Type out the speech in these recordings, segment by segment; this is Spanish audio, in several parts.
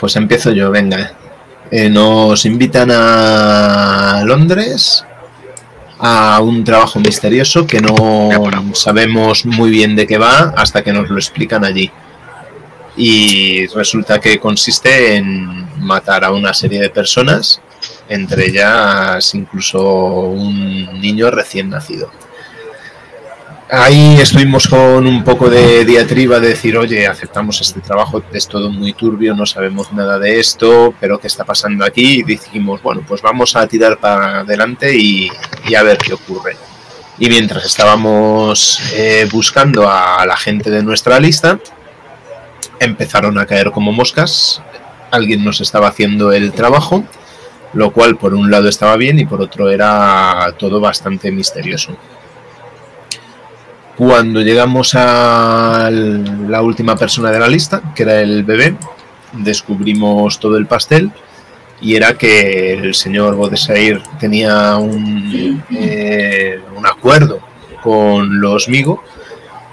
pues empiezo yo, venga. Eh, nos invitan a Londres a un trabajo misterioso que no sabemos muy bien de qué va hasta que nos lo explican allí. Y resulta que consiste en matar a una serie de personas, entre ellas incluso un niño recién nacido ahí estuvimos con un poco de diatriba de decir, oye, aceptamos este trabajo, es todo muy turbio, no sabemos nada de esto, pero ¿qué está pasando aquí? Y dijimos, bueno, pues vamos a tirar para adelante y, a ver qué ocurre. Y mientras estábamos eh, buscando a la gente de nuestra lista, empezaron a caer como moscas, alguien nos estaba haciendo el trabajo, lo cual por un lado estaba bien y por otro era todo bastante misterioso. Cuando llegamos a la última persona de la lista, que era el bebé, descubrimos todo el pastel y era que el señor Bodesair tenía un, eh, un acuerdo con los Migo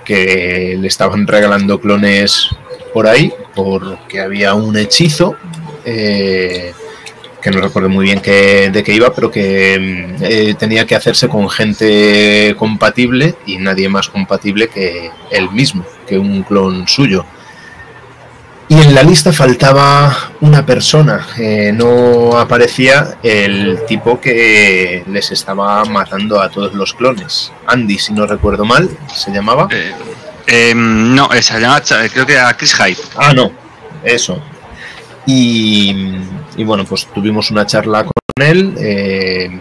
que le estaban regalando clones por ahí porque había un hechizo eh, que no recuerdo muy bien de qué iba, pero que mm, eh, tenía que hacerse con gente compatible y nadie más compatible que él mismo, que un clon suyo. Y en la lista faltaba una persona, eh, no aparecía el tipo que les estaba matando a todos los clones. Andy, si no recuerdo mal, se llamaba. Eh, em, no, se llama, creo que era Chris Hyde. Ah, no, eso. Y, bueno, pues tuvimos una charla con él. Eh,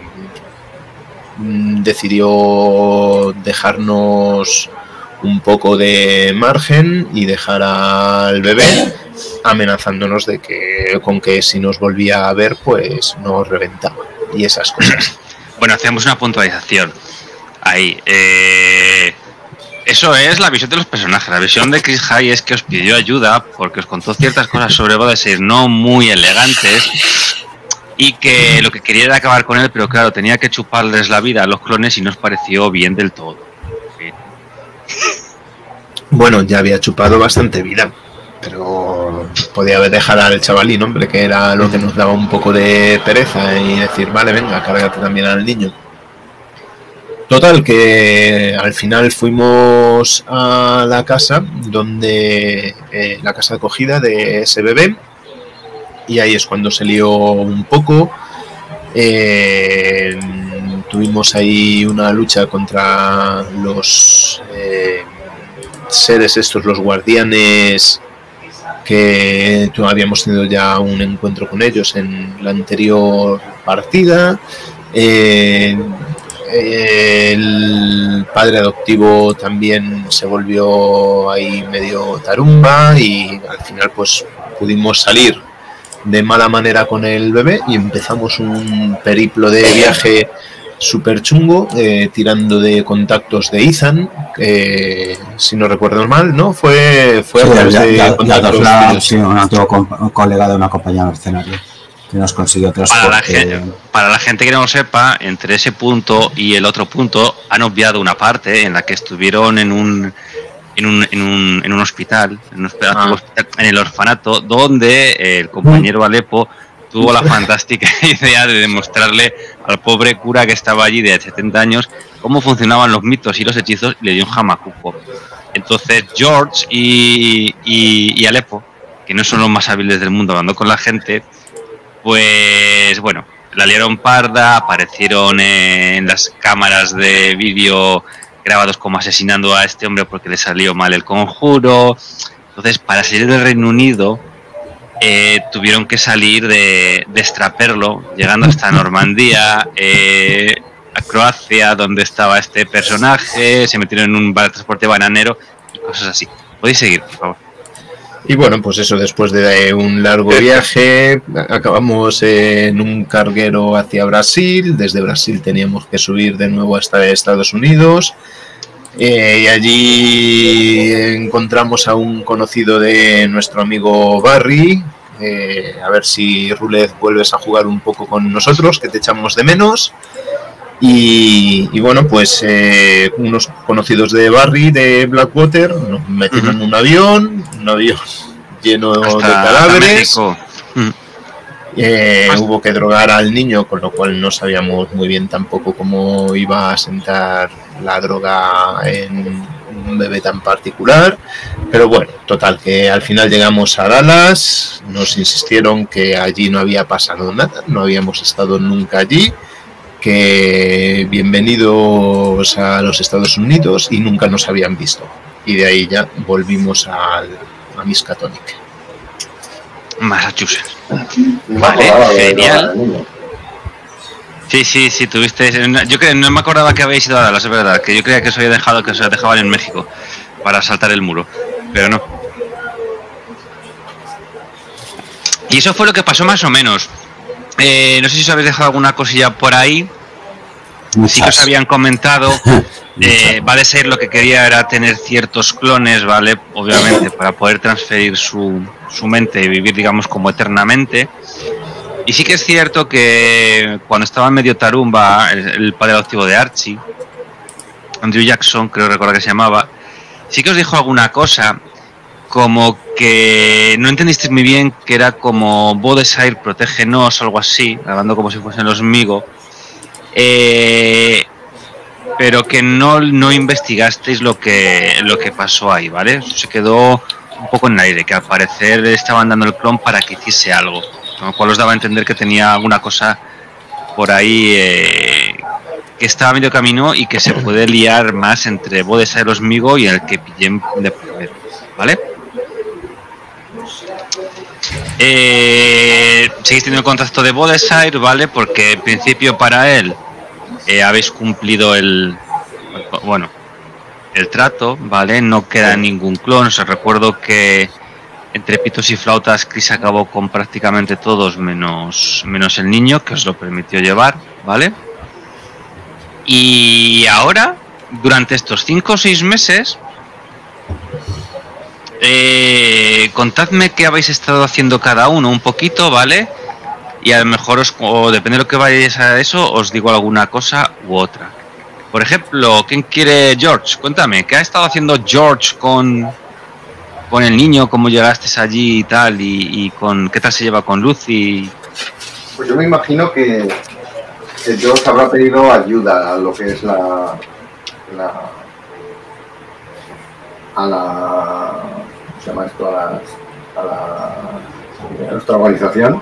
decidió dejarnos un poco de margen y dejar al bebé amenazándonos de que con que si nos volvía a ver pues nos reventaba y esas cosas. Bueno, hacemos una puntualización ahí. Eh, eso es la visión de los personajes. La visión de Chris High es que os pidió ayuda porque os contó ciertas cosas sobre ser no muy elegantes y que lo que quería era acabar con él, pero claro, tenía que chuparles la vida a los clones y no os pareció bien del todo. Bueno, ya había chupado bastante vida, pero podía haber dejado al chavalín, hombre, que era lo que nos daba un poco de pereza y decir, vale, venga, cárgate también al niño. Total, que al final fuimos a la casa donde eh, la casa de acogida de ese bebé y ahí es cuando se lió un poco. Eh, tuvimos ahí una lucha contra los eh, seres estos, los guardianes, que habíamos tenido ya un encuentro con ellos en la anterior partida el padre adoptivo también se volvió ahí medio tarumba y al final pues pudimos salir de mala manera con el bebé y empezamos un periplo de viaje súper chungo, eh, tirando de contactos de Ethan, si no recuerdo mal, ¿no? Fue, fue a través de contactos sí, un antiguo colega de una compañía mercenaria que nos consiguió para la, gente, para la gente que no lo sepa, entre ese punto y el otro punto han obviado una parte en la que estuvieron en un en un, en un, en un hospital, en, un ah. hospital, en el orfanato, donde el compañero Alepo tuvo la fantástica idea de demostrarle al pobre cura que estaba allí de 70 años cómo funcionaban los mitos y los hechizos y le dio un jamacuco. Entonces George y, y, y Alepo, que no son los más hábiles del mundo hablando con la gente, pues bueno, la liaron parda, aparecieron en las cámaras de vídeo grabados como asesinando a este hombre porque le salió mal el conjuro. Entonces, para salir del Reino Unido, eh, tuvieron que salir de, de llegando hasta Normandía, eh, a Croacia, donde estaba este personaje, se metieron en un transporte bananero y cosas así. Podéis seguir, por favor. Y bueno, pues eso, después de un largo viaje, acabamos en un carguero hacia Brasil. Desde Brasil teníamos que subir de nuevo hasta Estados Unidos. Eh, y allí encontramos a un conocido de nuestro amigo Barry. Eh, a ver si Rulet vuelves a jugar un poco con nosotros, que te echamos de menos. Y, bueno, pues eh, unos conocidos de Barry, de Blackwater, nos metieron en un avión, un avión lleno de cadáveres. Eh, hubo que drogar al niño, con lo cual no sabíamos muy bien tampoco cómo iba a sentar la droga en un bebé tan particular. Pero bueno, total, que al final llegamos a Dallas, nos insistieron que allí no había pasado nada, no habíamos estado nunca allí, que bienvenidos a los Estados Unidos y nunca nos habían visto. Y de ahí ya volvimos al, a Miskatonic. Massachusetts. Vale, genial. Sí, sí, sí, tuviste. Yo creo, no me acordaba que habéis ido a Dallas, es verdad. Que yo creía que os había dejado, que os dejaban en México para saltar el muro. Pero no. Y eso fue lo que pasó más o menos. Eh, no sé si os habéis dejado alguna cosilla por ahí. Sí que os habían comentado. Eh, va a ser lo que quería era tener ciertos clones, ¿vale? Obviamente, para poder transferir su, su mente y vivir, digamos, como eternamente. Y sí que es cierto que cuando estaba en medio tarumba, el, padre adoptivo de Archie, Andrew Jackson, creo recordar que se llamaba, sí que os dijo alguna cosa como que no entendisteis muy bien que era como Bodesire, protégenos, algo así, hablando como si fuesen los Migo, eh, pero que no, no investigasteis lo que, lo que pasó ahí, ¿vale? Se quedó un poco en el aire, que al parecer estaban dando el clon para que hiciese algo, con lo cual os daba a entender que tenía alguna cosa por ahí eh, que estaba medio camino y que se puede liar más entre Bodesire los Migo y el que pillen de primero, ¿vale? Eh, seguís teniendo el contacto de Bodesire, ¿vale? Porque en principio para él eh, habéis cumplido el. Bueno, el trato, ¿vale? No queda ningún clon. Os recuerdo que entre pitos y flautas Chris acabó con prácticamente todos menos, menos el niño, que os lo permitió llevar, ¿vale? Y ahora, durante estos 5 o 6 meses, eh, contadme qué habéis estado haciendo cada uno un poquito, ¿vale? Y a lo mejor, os, o depende de lo que vayáis a eso, os digo alguna cosa u otra. Por ejemplo, ¿quién quiere George? Cuéntame, ¿qué ha estado haciendo George con, con el niño? ¿Cómo llegaste allí y tal? Y, con qué tal se lleva con Lucy? Pues yo me imagino que, George habrá pedido ayuda a lo que es la, a la ¿cómo se llama esto? A, la, a nuestra organización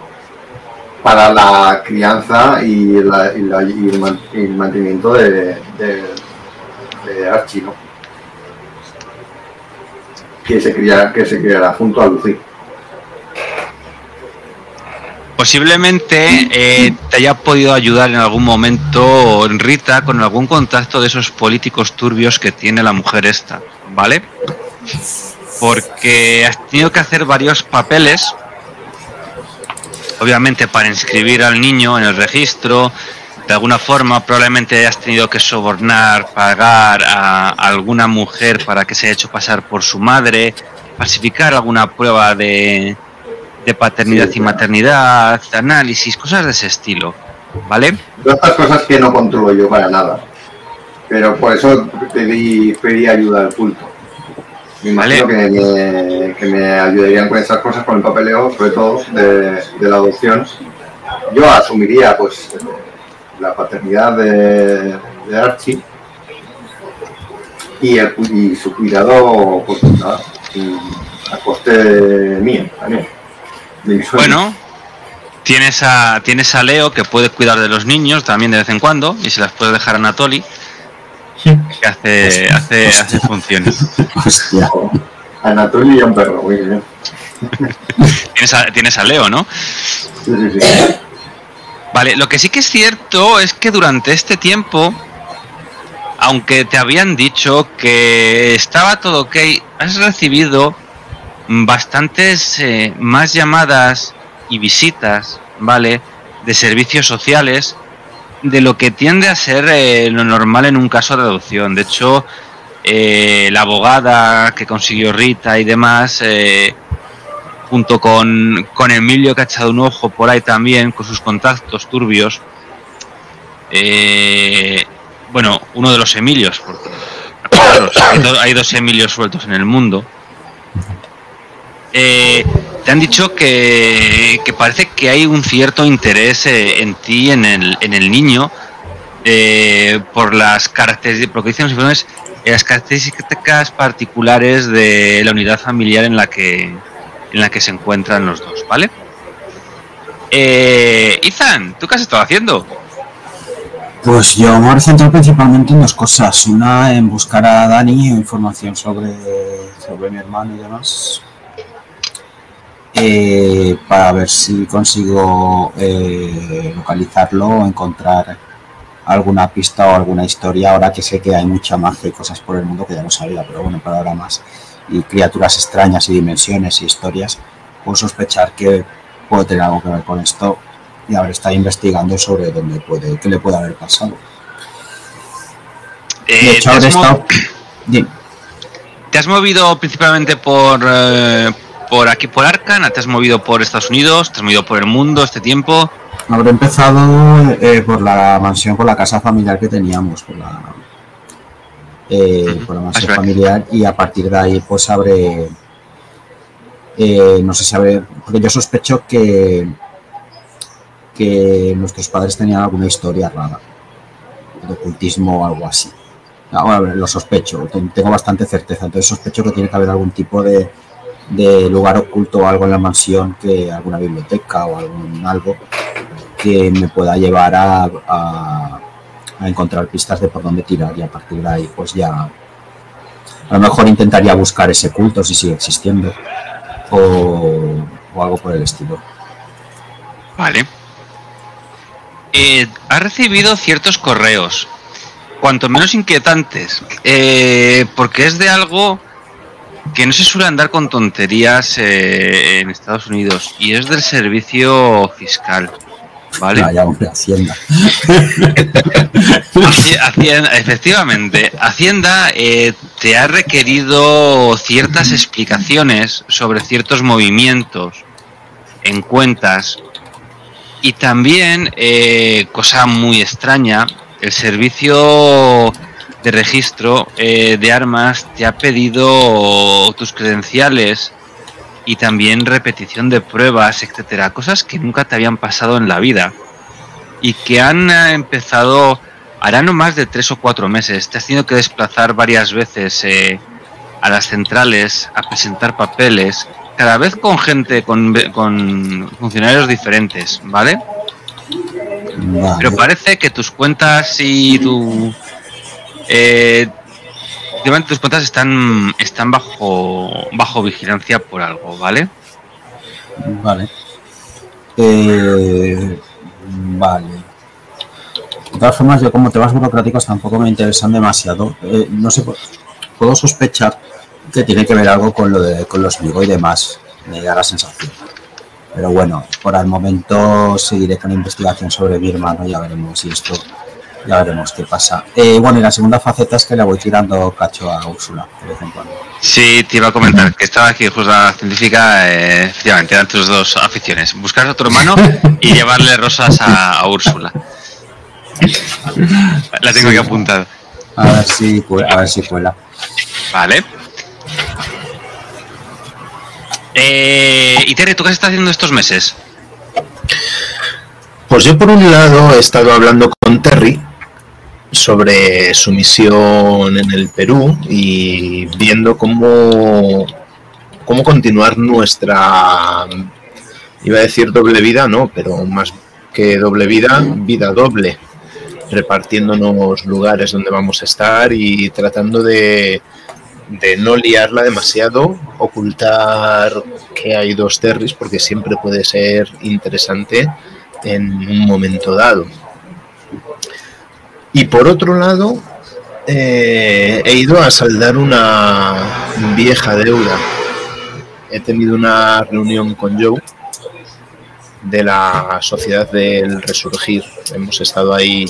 para la crianza y, el, mantenimiento de, de, Archie, ¿no? Que se, cría, que se criará junto a Lucy. Posiblemente eh, te haya podido ayudar en algún momento Rita con algún contacto de esos políticos turbios que tiene la mujer esta, ¿vale? Porque has tenido que hacer varios papeles obviamente para inscribir al niño en el registro, de alguna forma probablemente hayas tenido que sobornar, pagar a alguna mujer para que se haya hecho pasar por su madre, falsificar alguna prueba de, de paternidad y maternidad, análisis, cosas de ese estilo, ¿vale? Todas cosas que no controlo yo para nada, pero por eso pedí, pedí ayuda al culto. Me imagino que, me, que, me, ayudarían con esas cosas, con el papeleo, sobre todo de, la adopción. Yo asumiría pues la paternidad de, Archie y, y, su cuidado pues, a coste mío también. Bueno, tienes a, tienes a Leo que puede cuidar de los niños también de vez en cuando y se las puede dejar a Anatoly que hace, hace, hace funciones. Hostia. Anatoly y un perro, muy bien. tienes, a, tienes a Leo, ¿no? Sí, sí, sí. Vale, lo que sí que es cierto es que durante este tiempo, aunque te habían dicho que estaba todo ok, has recibido bastantes eh, más llamadas y visitas, ¿vale? De servicios sociales de lo que tiende a ser eh, lo normal en un caso de adopción. De hecho, eh, la abogada que consiguió Rita y demás, eh, junto con, con, Emilio que ha echado un ojo por ahí también, con sus contactos turbios, bueno, uno de los Emilios, porque hay, dos Emilios sueltos en el mundo. Eh, te han dicho que, parece que hay un cierto interés eh, en ti, en el, en el niño, eh, por las características, informes, las características particulares de la unidad familiar en la que, en la que se encuentran los dos, ¿vale? Eh, Ethan, ¿tú qué has estado haciendo? Pues yo me he centrado principalmente en dos cosas. Una en buscar a Dani información sobre, sobre mi hermano y demás. Eh, para ver si consigo eh, localizarlo o encontrar alguna pista o alguna historia. Ahora que sé que hay mucha magia y cosas por el mundo que ya no sabía, pero bueno, para ahora más. Y criaturas extrañas y dimensiones y historias, puedo sospechar que puede tener algo que ver con esto y ahora está investigando sobre dónde puede, qué le puede haber pasado. Eh, de hecho, ¿te, has estado... ¿Te has movido principalmente por, eh, por aquí, por Arcan? ¿Te has movido por Estados Unidos? ¿Te has movido por el mundo este tiempo? Habré empezado eh, por la mansión, por la casa familiar que teníamos, por la, eh, por la mansión familiar y a partir de ahí pues habré eh, no sé si habré, porque yo sospecho que, que nuestros padres tenían alguna historia rara, de ocultismo o algo así. Ahora lo sospecho, tengo bastante certeza, entonces sospecho que tiene que haber algún tipo de, de lugar oculto o algo en la mansión, que alguna biblioteca o algún algo que me pueda llevar a, a, encontrar pistas de por dónde tirar y a partir de ahí pues ya a lo mejor intentaría buscar ese culto si sigue existiendo o, algo por el estilo. Vale. Eh, ha recibido ciertos correos, cuanto menos inquietantes, eh, porque es de algo que no se suele andar con tonterías eh, en Estados Unidos y es del servicio fiscal. ¿Vale? Hacienda. Hacienda. Efectivamente, Hacienda eh, te ha requerido ciertas explicaciones sobre ciertos movimientos en cuentas y también, eh, cosa muy extraña, el servicio de registro eh, de armas te ha pedido tus credenciales y también repetición de pruebas, etcétera, cosas que nunca te habían pasado en la vida y que han eh, empezado, hará no más de tres o cuatro meses, te has tenido que desplazar varias veces eh, a las centrales a presentar papeles, cada vez con gente, con, con funcionarios diferentes, ¿vale? Pero parece que tus cuentas y tu... Eh, tus cuentas están, están bajo, bajo vigilancia por algo, ¿vale? Vale. Eh, vale. De todas formas, yo como temas burocráticos tampoco me interesan demasiado. Eh, no sé, puedo sospechar que tiene que ver algo con lo de con los Vigo y demás. Me da la sensación. Pero bueno, por el momento seguiré con la investigación sobre mi hermano. Ya veremos si esto ya veremos qué pasa. Eh, bueno, y la segunda faceta es que le voy tirando cacho a Úrsula de vez en cuando. Sí, te iba a comentar que estaba aquí justo la científica, eh, efectivamente, eran tus dos aficiones, buscar a tu hermano y llevarle rosas a, Úrsula. La tengo que apuntar. A ver si, a ver si cuela. Vale. Eh, y Terry, ¿tú qué estás haciendo estos meses? Pues yo por un lado he estado hablando con Terry sobre su misión en el Perú y viendo cómo, cómo continuar nuestra, iba a decir doble vida, no, pero más que doble vida, vida doble, repartiéndonos lugares donde vamos a estar y tratando de, de no liarla demasiado, ocultar que hay dos terris, porque siempre puede ser interesante en un momento dado. Y por otro lado, eh, he ido a saldar una vieja deuda. He tenido una reunión con Joe de la Sociedad del Resurgir. Hemos estado ahí.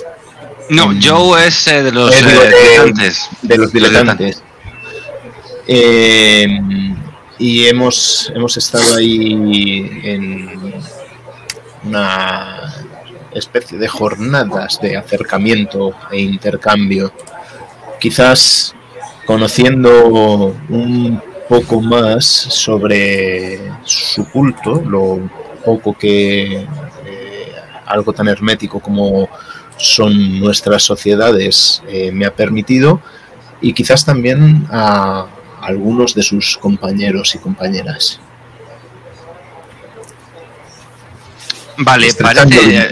No, Joe es eh, de los eh, diletantes. De los diletantes. y hemos, hemos estado ahí en una especie de jornadas de acercamiento e intercambio. Quizás conociendo un poco más sobre su culto, lo poco que eh, algo tan hermético como son nuestras sociedades eh, me ha permitido y quizás también a algunos de sus compañeros y compañeras. Vale, parece,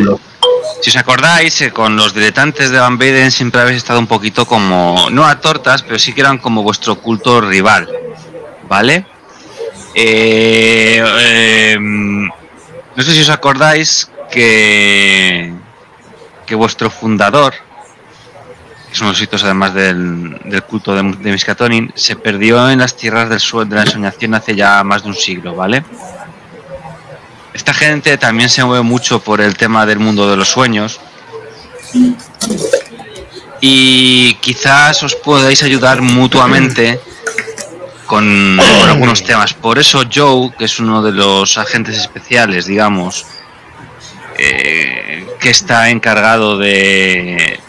si os acordáis, eh, con los diletantes de Van Baden siempre habéis estado un poquito como, no a tortas, pero sí que eran como vuestro culto rival, ¿vale? Eh, em, no sé si os acordáis que, que vuestro fundador, que son los hitos además del, culto de, de Miskatonin, se perdió en las tierras del de la ensoñación hace ya más de un siglo, ¿vale? Esta gente también se mueve mucho por el tema del mundo de los sueños. Y quizás os podáis ayudar mutuamente con, algunos temas. Por eso Joe, que es uno de los agentes especiales, digamos, eh, que está encargado de,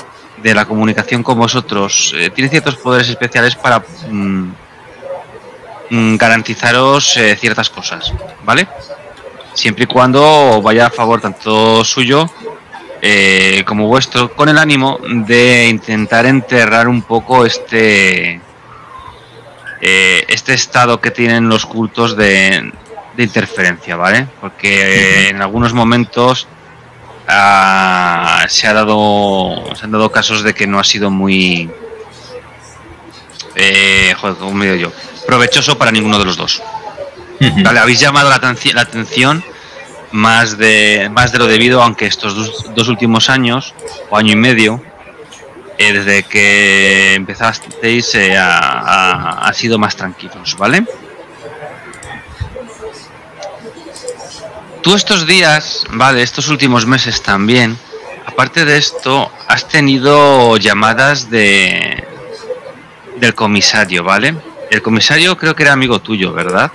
de, la comunicación con vosotros, eh, tiene ciertos poderes especiales para mm, mm, garantizaros eh, ciertas cosas, ¿vale? Siempre y cuando vaya a favor tanto suyo eh, como vuestro, con el ánimo de intentar enterrar un poco este eh, este estado que tienen los cultos de, interferencia, ¿vale? Porque en algunos momentos ah, se ha dado se han dado casos de que no ha sido muy eh, joder, ¿cómo me yo? provechoso para ninguno de los dos. Vale, habéis llamado la, atención más de, más de lo debido, aunque estos dos, últimos años, o año y medio, eh, desde que empezasteis, eh, sido más tranquilos, ¿vale? Tú estos días, vale, estos últimos meses también, aparte de esto, has tenido llamadas de del comisario, ¿vale? El comisario creo que era amigo tuyo, ¿verdad?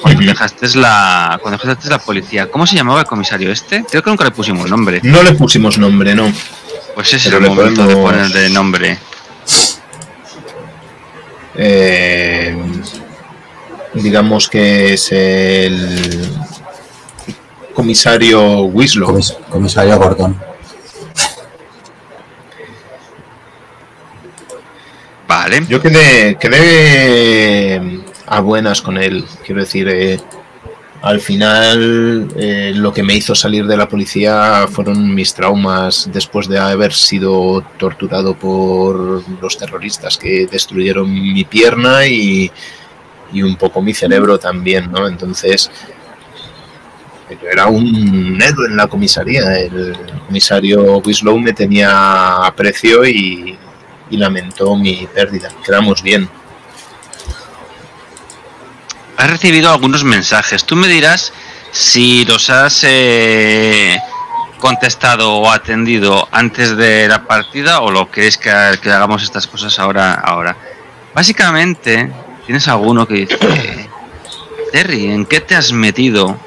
Cuando dejaste la cuando dejaste la policía. ¿Cómo se llamaba el comisario este? Creo que nunca le pusimos nombre. No le pusimos nombre, no. Pues ese es el momento de ponerle nombre. Eh, digamos que es el comisario Wislow. comisario Gordon. Vale. Yo quedé, quedé a buenas con él. Quiero decir, eh, al final eh, lo que me hizo salir de la policía fueron mis traumas después de haber sido torturado por los terroristas que destruyeron mi pierna y, y un poco mi cerebro también, ¿no? Entonces, era un héroe en la comisaría. El comisario Wislow me tenía aprecio y, y lamentó mi pérdida. Quedamos bien has recibido algunos mensajes. Tú me dirás si los has eh, contestado o atendido antes de la partida o lo queréis que, que hagamos estas cosas ahora. ahora. Básicamente, tienes alguno que dice, Terry, ¿en qué te has metido?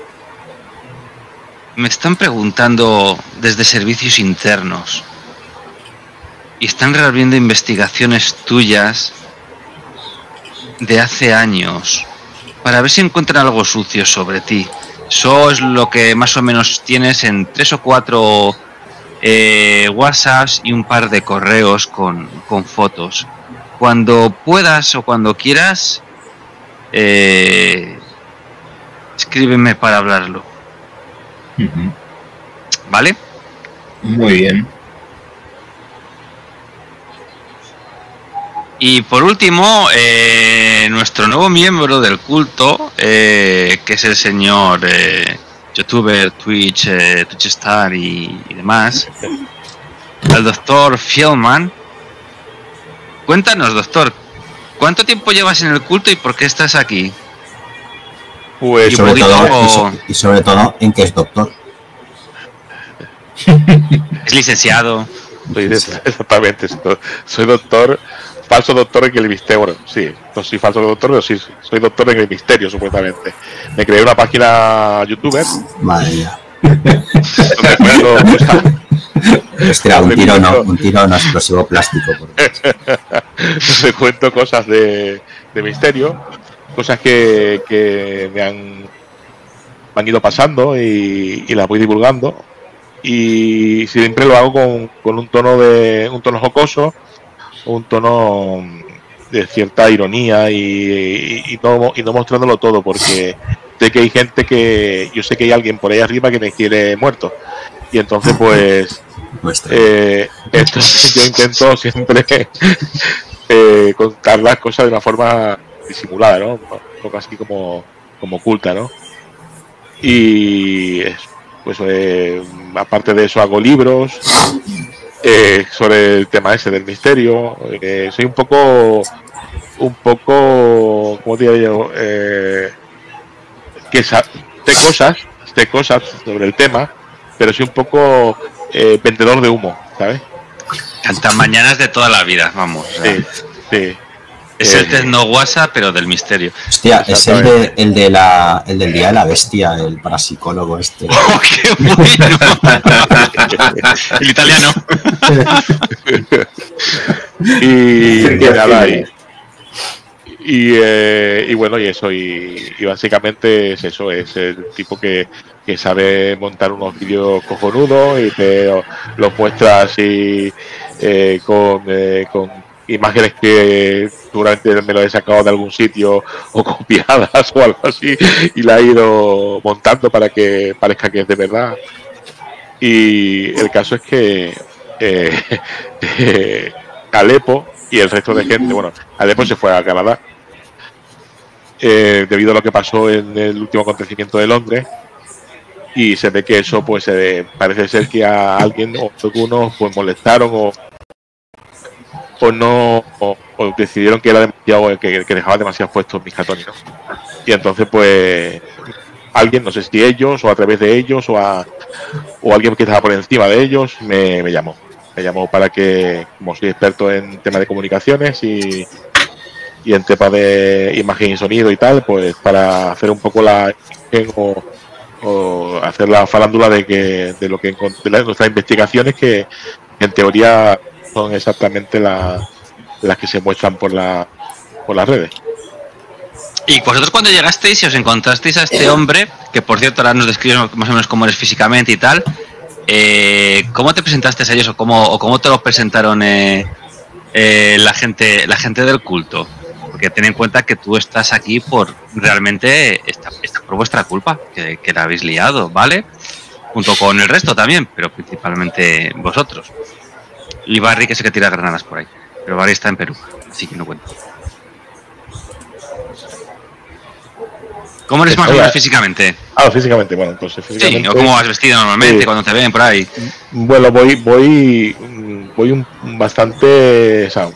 Me están preguntando desde servicios internos y están reabriendo investigaciones tuyas de hace años para ver si encuentran algo sucio sobre ti. Eso es lo que más o menos tienes en tres o cuatro eh, WhatsApps y un par de correos con, fotos. Cuando puedas o cuando quieras, eh, escríbeme para hablarlo. ¿Vale? Muy bien. Y por último, eh, nuestro nuevo miembro del culto, eh, que es el señor eh, youtuber, Twitch, Twitch Star y, demás, el doctor Fielman. Cuéntanos, doctor, ¿cuánto tiempo llevas en el culto y por qué estás aquí? Pues, y, sobre todo, y sobre todo, ¿en qué es doctor? Es licenciado. exactamente, soy doctor falso doctor en el misterio. Bueno, sí, no soy falso doctor, pero sí, soy doctor en el misterio, supuestamente. Me creé una página youtuber. Madre mía. un tiro no, un tiro no explosivo plástico. Me cuento cosas de, de misterio. cosas que, me, han, han ido pasando y, las voy divulgando. Y siempre lo hago con, un tono de un tono jocoso, un tono de cierta ironía y, y, no, y no mostrándolo todo, porque sé que hay gente que yo sé que hay alguien por ahí arriba que me quiere muerto. Y entonces, pues, eh, yo intento siempre eh, contar las cosas de una forma disimulada, ¿no? Así como, como oculta, ¿no? Y pues eh, aparte de eso hago libros eh, sobre el tema ese del misterio. Eh, soy un poco, un poco, ¿cómo diría yo? que sé cosas, sé cosas sobre el tema, pero soy un poco vendedor de humo, ¿sabes? Cantas mañanas de toda la vida, vamos. Sí, sí. Es el Tecno WhatsApp, pero del misterio. Hostia, es el, de, el, de la, el del Día de la Bestia, el parapsicólogo este. ¡Oh, qué bueno! el italiano. y, y, eh, y, bueno, y eso, y, básicamente es eso, es el tipo que, que sabe montar unos vídeos cojonudos y te los muestra así eh, con, eh, con imágenes que durante me lo he sacado de algún sitio o copiadas o algo así y la he ido montando para que parezca que es de verdad. Y el caso es que eh, Alepo y el resto de gente, bueno, Alepo se fue a Canadá eh, debido a lo que pasó en el último acontecimiento de Londres y se ve que eso pues parece ser que a alguien o algunos pues molestaron o o no o, decidieron que era demasiado que, dejaba demasiado puestos mis cartones y entonces pues alguien no sé si ellos o a través de ellos o a o alguien que estaba por encima de ellos me, llamó. Me llamó para que como soy experto en temas de comunicaciones y y en temas de imagen y sonido y tal pues para hacer un poco la o, o hacer la farándula de que de lo que de nuestras investigaciones que en teoría son exactamente las que se muestran por, la, por las redes. Y vosotros cuando llegasteis y os encontrasteis a este hombre, que por cierto ahora nos describes más o menos cómo eres físicamente y tal, eh, ¿cómo te presentaste a ellos o cómo, o cómo te lo presentaron eh, eh, la, gente, la gente del culto? Porque ten en cuenta que tú estás aquí por realmente, está, por vuestra culpa, que la habéis liado, ¿vale? Junto con el resto también, pero principalmente vosotros. Y Barry que sé que tira granadas por ahí. Pero Barry está en Perú, así que no cuento. ¿Cómo eres más o menos físicamente? Ah, físicamente, bueno, pues físicamente. Sí, o cómo vas vestido normalmente cuando te ven por ahí. Bueno, voy, voy, voy un, bastante, o sea,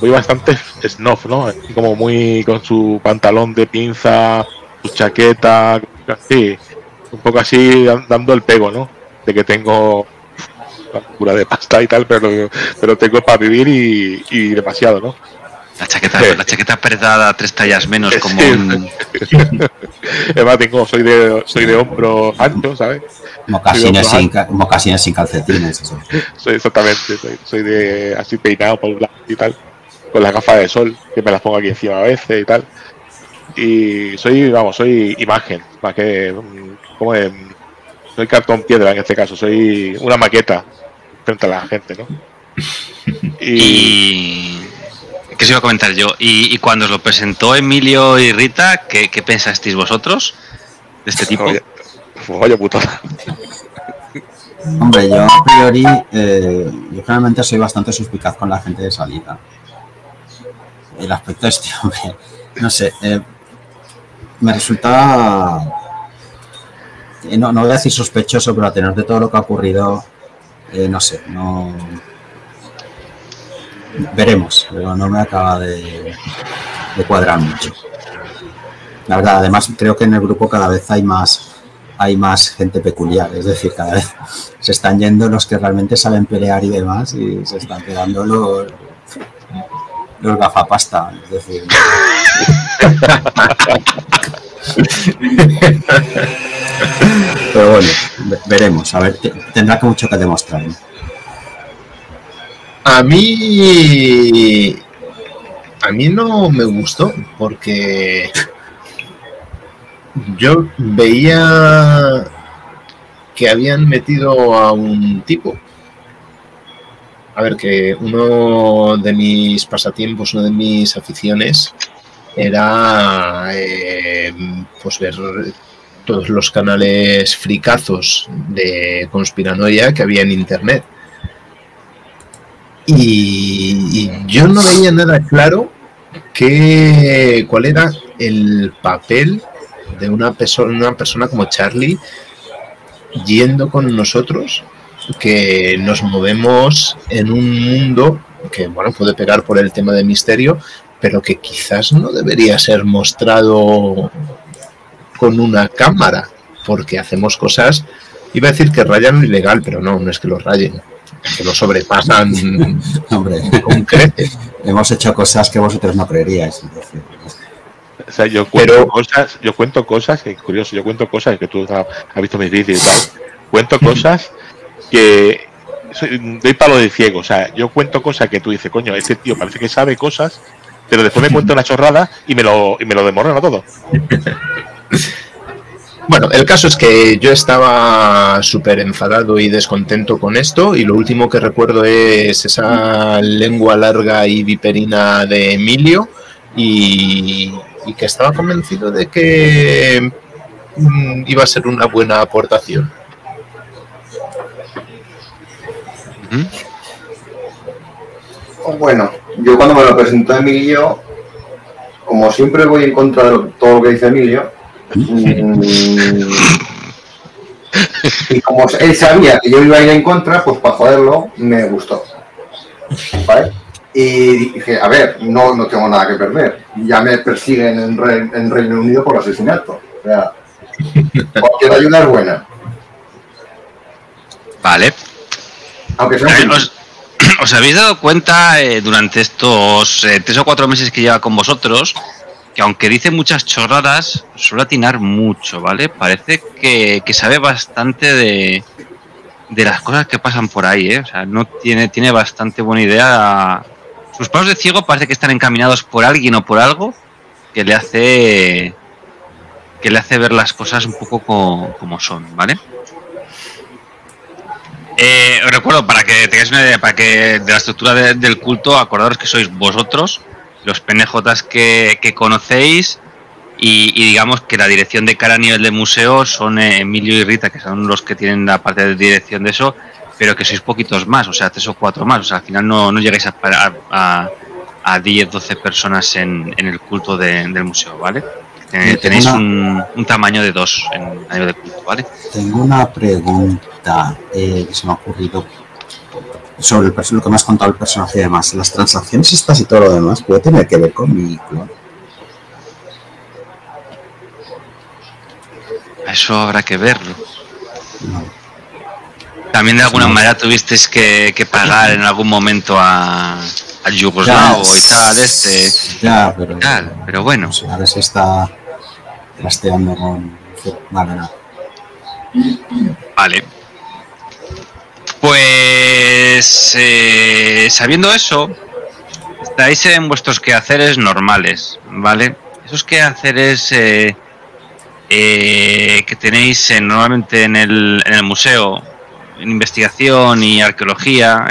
voy bastante snuff, ¿no? Como muy con su pantalón de pinza, su chaqueta, así, un poco así dando el pego, ¿no? De que tengo cura de pasta y tal, pero, pero tengo para vivir y, demasiado, ¿no? La chaqueta, la chaqueta apretada tres tallas menos, como un... Además, tengo, soy de, soy de hombro ancho, ¿sabes? Mocasines sin, mocasines sin calcetines. Eso. Soy exactamente, soy, de así peinado por un lado y tal, con las gafas de sol, que me las pongo aquí encima a veces y tal. Y soy, vamos, soy imagen, más que, como de, soy cartón piedra en este caso, soy una maqueta frente a la gente, ¿no? y... ¿Qué se iba a comentar yo? Y, cuando os lo presentó Emilio y Rita, ¿qué, pensasteis vosotros de este tipo? Vaya, pues vaya putada. Hombre, yo a priori, eh, yo generalmente soy bastante suspicaz con la gente de salida. El aspecto de este hombre, no sé, eh, me resulta, eh, no, no voy a decir sospechoso, pero a tener de todo lo que ha ocurrido, eh, no sé, no. Veremos, pero no me acaba de, cuadrar mucho. La verdad, además creo que en el grupo cada vez hay más hay más gente peculiar, es decir, cada vez se están yendo los que realmente saben pelear y demás y se están quedando los los gafapasta, es decir. Pero bueno, veremos. A ver, tendrá que mucho que demostrar. A mí. a mí no me gustó porque yo veía que habían metido a un tipo. A ver, que uno de mis pasatiempos, una de mis aficiones era eh, pues ver todos los canales fricazos de conspiranoia que había en internet. Y, yo no veía nada claro que, cuál era el papel de una persona, una persona como Charlie yendo con nosotros, que nos movemos en un mundo que bueno puede pegar por el tema de misterio, pero que quizás no debería ser mostrado con una cámara, porque hacemos cosas, iba a decir que rayan lo ilegal, pero no, no es que lo rayen, que lo sobrepasan Hombre, Hemos hecho cosas que vosotros no creeríais. O sea, yo cuento cosas, yo cuento cosas, que curioso, yo cuento cosas que tú has, visto mis vídeos y tal. Cuento cosas que soy, doy palo de ciego. O sea, yo cuento cosas que tú dices, coño, este tío parece que sabe cosas, pero después me cuenta una chorrada y me lo, y me lo demorona todo. Bueno, el caso es que yo estaba súper enfadado y descontento con esto y lo último que recuerdo es esa lengua larga y viperina de Emilio y, que estaba convencido de que mm, iba a ser una buena aportación. Bueno, yo cuando me lo presentó Emilio, como siempre voy en contra de todo lo que dice Emilio. Y como él sabía que yo iba a ir en contra, pues para joderlo me gustó. Y dije, a ver, no, no tengo nada que perder. Ya me persiguen en, Reino Unido por asesinato. O sea, cualquier ayuda es buena. Vale. Aunque sea os, habéis dado cuenta eh, durante estos eh, tres o cuatro meses que lleva con vosotros que aunque dice muchas chorradas, suele atinar mucho, ¿vale? Parece que, sabe bastante de, de, las cosas que pasan por ahí, ¿eh? O sea, no tiene, tiene bastante buena idea. Sus pasos de ciego parece que están encaminados por alguien o por algo que le hace que le hace ver las cosas un poco como, son, ¿vale? Eh, os recuerdo, para que tengáis una idea, para que de la estructura del culto, acordaros que sois vosotros, los PNJs que, que conocéis y, digamos que la dirección de cara a nivel de museo son eh, Emilio y Rita, que son los que tienen la parte de dirección de eso, pero que sois poquitos más, o sea, tres o cuatro más, o sea, al final no, no llegáis a, a, a 10, 12 personas en, en el culto del museo, ¿vale? Tenéis un, un, tamaño de dos en año de culto, ¿vale? Tengo una pregunta eh, que se me ha ocurrido sobre el lo que me has contado el personaje y demás, las transacciones estas y todo lo demás, puede tener que ver con mi clon. Eso habrá que verlo. También de alguna manera tuvisteis que, que, pagar en algún momento a, al yugoslavo y tal, este. Ya, pero. pero bueno. a ver si está trasteando con. Vale, Vale. Pues eh, sabiendo eso, estáis en vuestros quehaceres normales, ¿vale? Esos quehaceres eh, eh, que tenéis normalmente en el, en el, museo, en investigación y arqueología,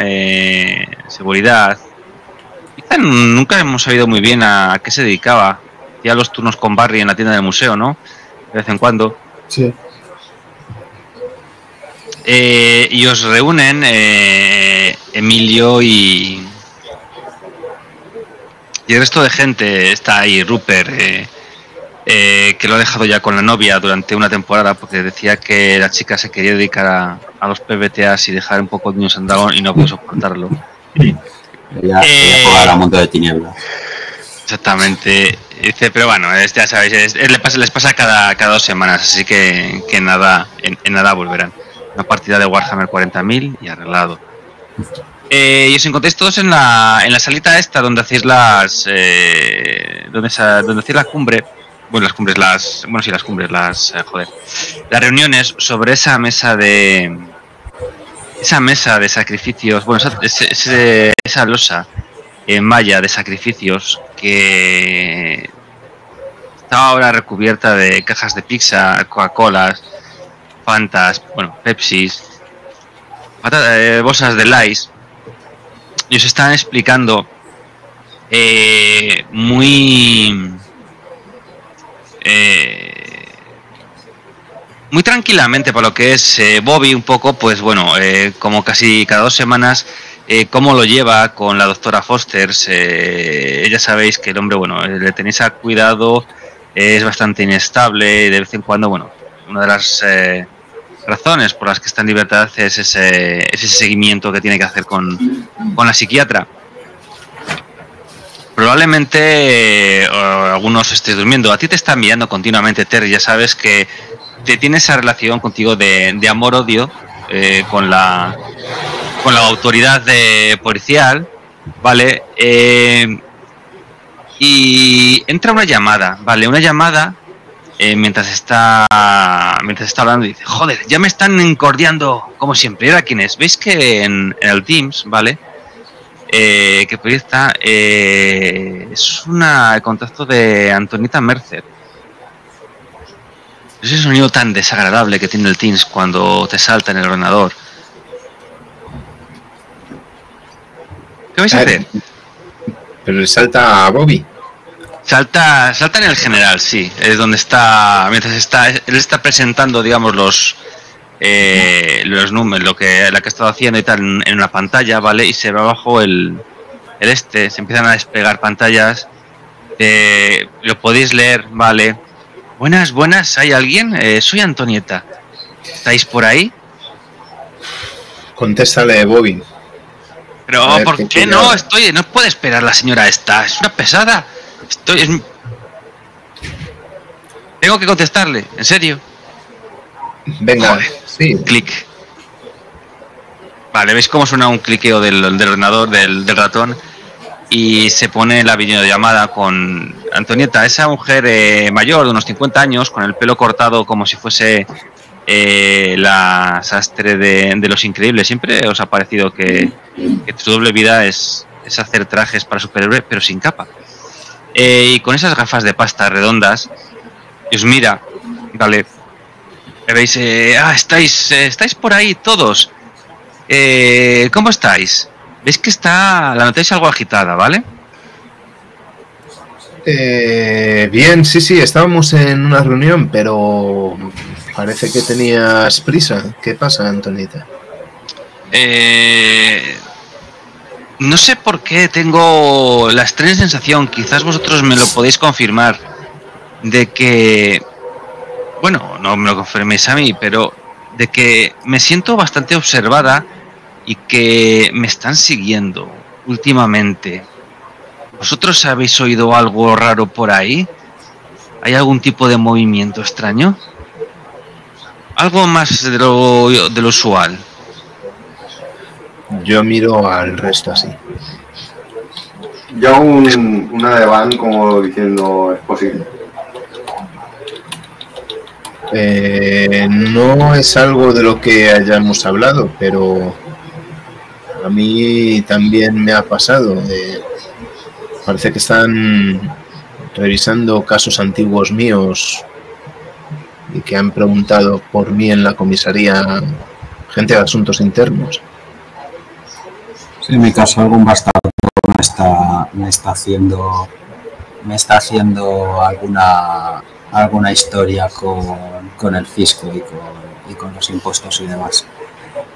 seguridad. Quizá nunca hemos sabido muy bien a, qué se dedicaba. Ya los turnos con Barry en la tienda del museo, ¿no? De vez en cuando. Sí. Eh, y os reúnen eh, Emilio y, y el resto de gente. Está ahí Rupert, eh, que lo ha dejado ya con la novia durante una temporada porque decía que la chica se quería dedicar a, los PBTAs y dejar un poco de niños andalón y no pudo soportarlo. Quería, jugar a de Tinieblas. Exactamente. Dice, pero bueno, ya sabéis, les pasa, les pasa cada, cada dos semanas, así que, que nada, en nada volverán una partida de Warhammer 40.000 y arreglado. Eh, y os encontréis todos en la, en la salita esta donde hacéis las. Eh, donde, donde hacéis la cumbre. Bueno, las cumbres, las. Bueno, sí, las cumbres, las. Eh, joder. Las reuniones sobre esa mesa de. Esa mesa de sacrificios. Bueno, esa, esa losa en malla de sacrificios que está ahora recubierta de cajas de pizza, Coca-Colas, Fantas, bueno, Pepsis, eh, bolsas de Lice, y os están explicando eh, muy eh, muy tranquilamente por lo que es Bobby un poco pues bueno como casi cada dos semanas cómo lo lleva con la doctora Foster ya sabéis que el hombre bueno le tenéis a cuidado es bastante inestable y de vez en cuando bueno una de las razones por las que está en libertad es ese, ese seguimiento que tiene que hacer con, la psiquiatra. Probablemente eh, algunos estés durmiendo. A ti te está enviando continuamente Terry. Ya sabes que te tiene esa relación contigo de, amor-odio eh, con, la, con la autoridad de policial. ¿Vale? Eh, y entra una llamada, ¿vale? Una llamada eh, mientras está mientras está hablando dice joder ya me están encordiando como siempre era quién es veis que en, el Teams vale eh, que proyecta eh, es una el contacto de Antonita Mercer. Ese sonido tan desagradable que tiene el Teams cuando te salta en el ordenador. ¿qué vais a hacer? pero le salta a Bobby Salta, salta en el general, sí. Es donde está, mientras está, él está presentando, digamos, los eh, los números, lo que la que ha estado haciendo y tal en, una pantalla, ¿vale? Y se va abajo el, el este, se empiezan a despegar pantallas. Eh, lo podéis leer, ¿vale? Buenas, buenas, ¿hay alguien? Eh, soy Antonieta. ¿Estáis por ahí? Contéstale, Bobby. Pero, ¿por qué no? Estoy, no puede esperar la señora esta, es una pesada. Estoy. Tengo que contestarle, en serio. Venga, sí. Clic. Vale, ¿veis cómo suena un cliqueo del, ordenador, del, ratón? Y se pone la videollamada con Antonieta, esa mujer eh, mayor de unos 50 años, con el pelo cortado como si fuese eh, la sastre de, los increíbles. Siempre os ha parecido que, que su doble vida es, es hacer trajes para superhéroes, pero sin capa. Eh, y con esas gafas de pasta redondas, y os mira, vale, veis, eh, ah, estáis, eh, estáis por ahí todos. ¿Cómo estáis? Veis que está, la notáis algo agitada, ¿vale? bien, sí, sí, estábamos en una reunión, pero parece que tenías prisa. ¿Qué pasa, Antonita? No sé por qué tengo la extraña sensación, quizás vosotros me lo podéis confirmar, de que, bueno, no me lo confirméis a mí, pero de que me siento bastante observada y que me están siguiendo últimamente. ¿Vosotros habéis oído algo raro por ahí? ¿Hay algún tipo de movimiento extraño? Algo más de lo, de lo usual. Yo miro al resto así. Yo un, una de van como diciendo es posible. Eh, no es algo de lo que hayamos hablado, pero a mí también me ha pasado. Eh, parece que están revisando casos antiguos míos y que han preguntado por mí en la comisaría gente de asuntos internos en mi caso algún bastardo me está, me está haciendo me está haciendo alguna alguna historia con, el fisco y con, y con, los impuestos y demás.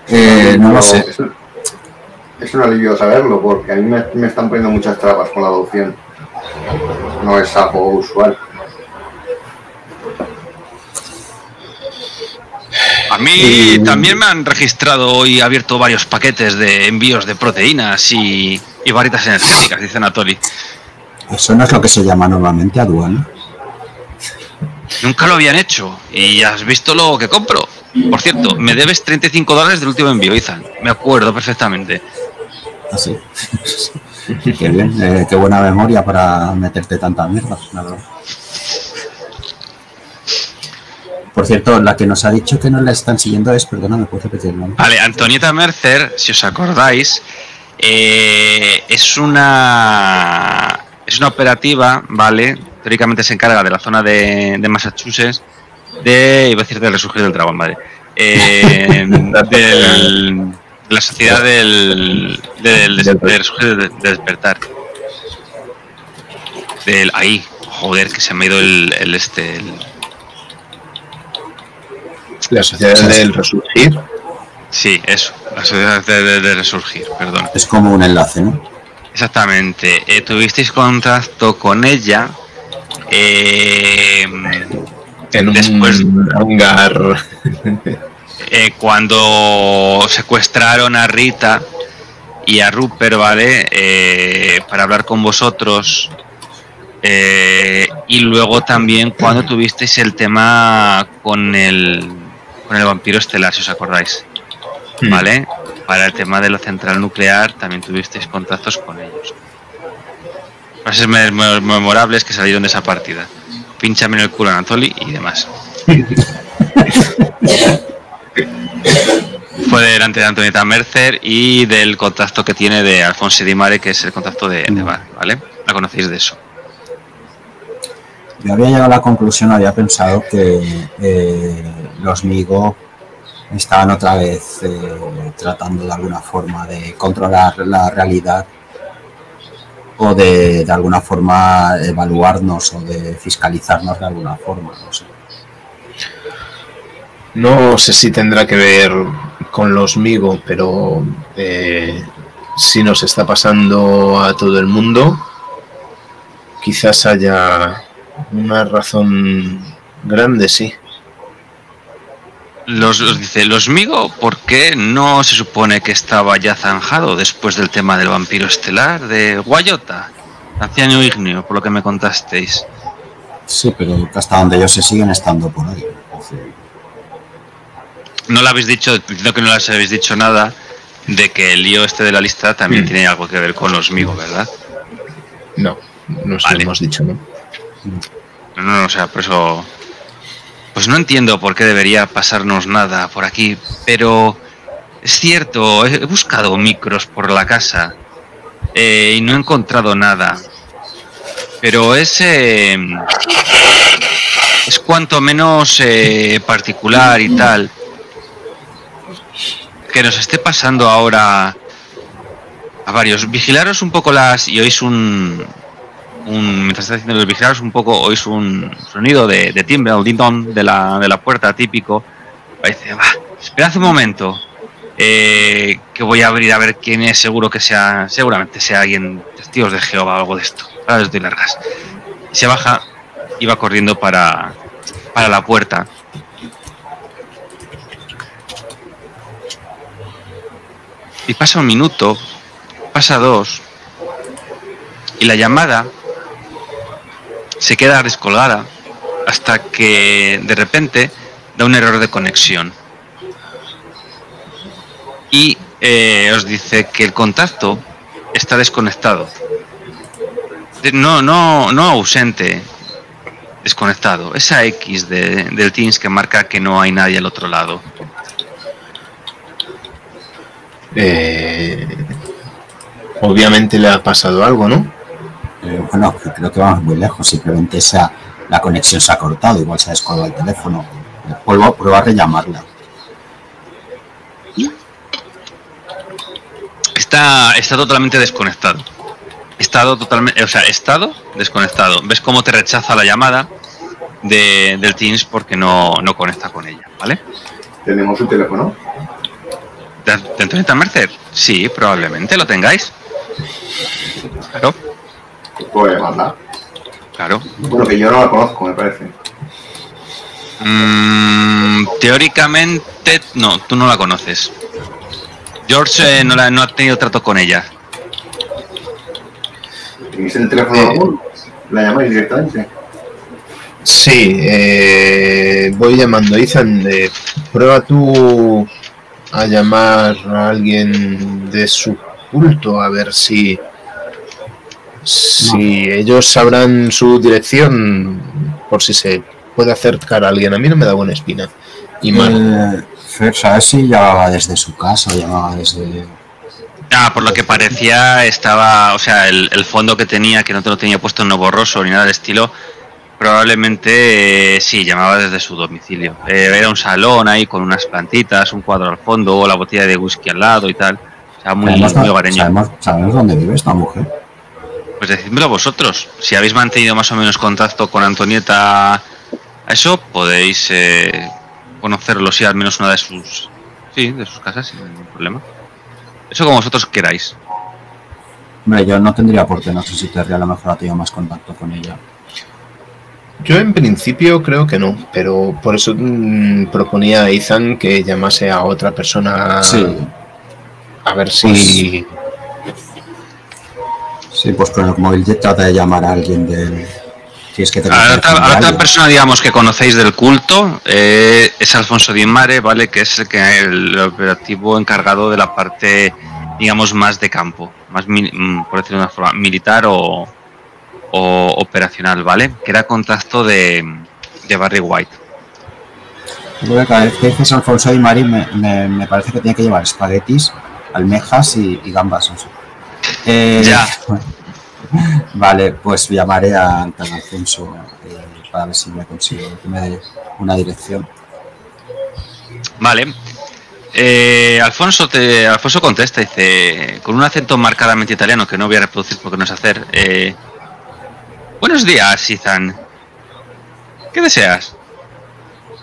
Eh, no lo sé. Es, un alivio saberlo porque a mí me, me están poniendo muchas trabas con la adopción. No es algo usual. A mí también me han registrado y abierto varios paquetes de envíos de proteínas y, y barritas energéticas, dice Anatoli. Eso no es lo que se llama normalmente aduana. Nunca lo habían hecho y has visto lo que compro. Por cierto, me debes 35 dólares del último envío, Izan. Me acuerdo perfectamente. Así. Ah, qué bien, eh, qué buena memoria para meterte tanta mierda, la verdad. Por cierto, la que nos ha dicho que no la están siguiendo es, perdona, me puedo repetir el nombre. Vale, Antonieta Mercer, si os acordáis, eh, es una es una operativa, ¿vale? Teóricamente se encarga de la zona de, de Massachusetts, de, iba a decir, del resurgir del dragón, ¿vale? Eh, del, de la sociedad del, del, del, de despertar. Del, ahí, joder, que se me ha ido el, el este... El, la sociedad del resurgir. Sí, eso, la sociedad de, de, resurgir, perdón. Es como un enlace, ¿no? Exactamente. Eh, tuvisteis contacto con ella eh, en un después, hangar. eh, cuando secuestraron a Rita y a Rupert, ¿vale? Eh, para hablar con vosotros. Y luego también cuando tuvisteis el tema con el, con el vampiro estelar, si os acordáis. Hmm. ¿Vale? Para el tema de la central nuclear también tuvisteis contactos con ellos. Frases memorables que salieron de esa partida. Pínchame en el culo Anatoli y demás. Fue delante de Antonieta Mercer y del contacto que tiene de Alfonso Di Mare, que es el contacto de, de Bar, ¿vale? La conocéis de eso. Yo había llegado a la conclusión, había pensado que eh, los Migo estaban otra vez eh, tratando de alguna forma de controlar la realidad o de, de alguna forma evaluarnos o de fiscalizarnos de alguna forma, no sé. No sé si tendrá que ver con los Migo, pero eh, si nos está pasando a todo el mundo, quizás haya una razón grande, sí. Los, los, dice, los Migo, ¿por qué no se supone que estaba ya zanjado después del tema del vampiro estelar de Guayota? Anciano Ignio, por lo que me contasteis. Sí, pero hasta donde ellos se siguen estando por ahí. No le habéis dicho, entiendo que no les habéis dicho nada de que el lío este de la lista también mm. tiene algo que ver con los Migo, ¿verdad? No, no vale. hemos dicho, ¿no? No, no, o sea, por eso pues no entiendo por qué debería pasarnos nada por aquí, pero es cierto, he buscado micros por la casa eh, y no he encontrado nada. Pero es, es cuanto menos eh, particular y tal. Que nos esté pasando ahora a varios. Vigilaros un poco las y oís un, un, mientras está haciendo los vigilados un poco, oís un sonido de, timbre, el ding de la, de la puerta típico. Dice, va, esperad un momento, eh, que voy a abrir a ver quién es, seguro que sea, seguramente sea alguien, testigos de Jehová o algo de esto. Ahora les doy largas. Y se baja y va corriendo para, para la puerta. Y pasa un minuto, pasa dos, y la llamada se queda descolgada hasta que de repente da un error de conexión. Y eh, os dice que el contacto está desconectado. No, no, no ausente, desconectado. Esa X de, del Teams que marca que no hay nadie al otro lado. Eh, obviamente le ha pasado algo, ¿no? Eh, bueno, creo que vamos muy lejos, simplemente esa, la conexión se ha cortado, igual se ha descolgado el teléfono. Vuelvo a probar de llamarla. Está, está totalmente desconectado. Estado totalmente, o sea, estado desconectado. Ves cómo te rechaza la llamada de, del Teams porque no, no conecta con ella, ¿vale? ¿Tenemos su teléfono? ¿De, de Antonieta Mercer? Sí, probablemente lo tengáis. Claro. Puedo llamarla. Claro. Bueno, que yo no la conozco, me parece. Mm, teóricamente, no, tú no la conoces. George eh, no, la, no, ha tenido trato con ella. ¿Tenéis el teléfono eh, ¿La llamáis directamente? Sí, eh, voy llamando. Ethan, eh, prueba tú a llamar a alguien de su culto a ver si si no. ellos sabrán su dirección, por si se puede acercar a alguien, a mí no me da buena espina. Y mal. Eh, ¿Sabes si llamaba desde su casa o llamaba desde.? Ah, por lo que parecía estaba, o sea, el, fondo que tenía, que no te lo tenía puesto en no borroso ni nada de estilo, probablemente eh, sí, llamaba desde su domicilio. Eh, era un salón ahí con unas plantitas, un cuadro al fondo, o la botella de whisky al lado y tal. O sea, muy, muy hogareño. ¿sabemos, dónde vive esta mujer? Pues decídmelo vosotros. Si habéis mantenido más o menos contacto con Antonieta eso, podéis eh, conocerlo, si al menos una de sus... Sí, de sus casas, sin ningún problema. Eso como vosotros queráis. Hombre, yo no tendría por qué, no sé si Terry a lo mejor ha tenido más contacto con ella. Yo en principio creo que no, pero por eso mm, proponía a Ethan que llamase a otra persona. Sí. A ver si. Pues, sí, pues con el móvil trata de llamar a alguien del. Si es que a, la otra, persona, digamos, que conocéis del culto eh, es Alfonso Mare, ¿vale? Que es el, que, el operativo encargado de la parte, digamos, más de campo, más, mm, por decirlo de una forma, militar o, o operacional, ¿vale? Que era contacto de, de Barry White. Cada vez que dices Alfonso y Mari me, me, parece que tiene que llevar espaguetis, almejas y, gambas. Eh, ya. Vale, pues llamaré a Alfonso eh, para ver si me consigo que me dé una dirección. Vale. Eh, Alfonso te, Alfonso contesta, dice, con un acento marcadamente italiano que no voy a reproducir porque no sé hacer. Eh, Buenos días, Ethan. ¿Qué deseas?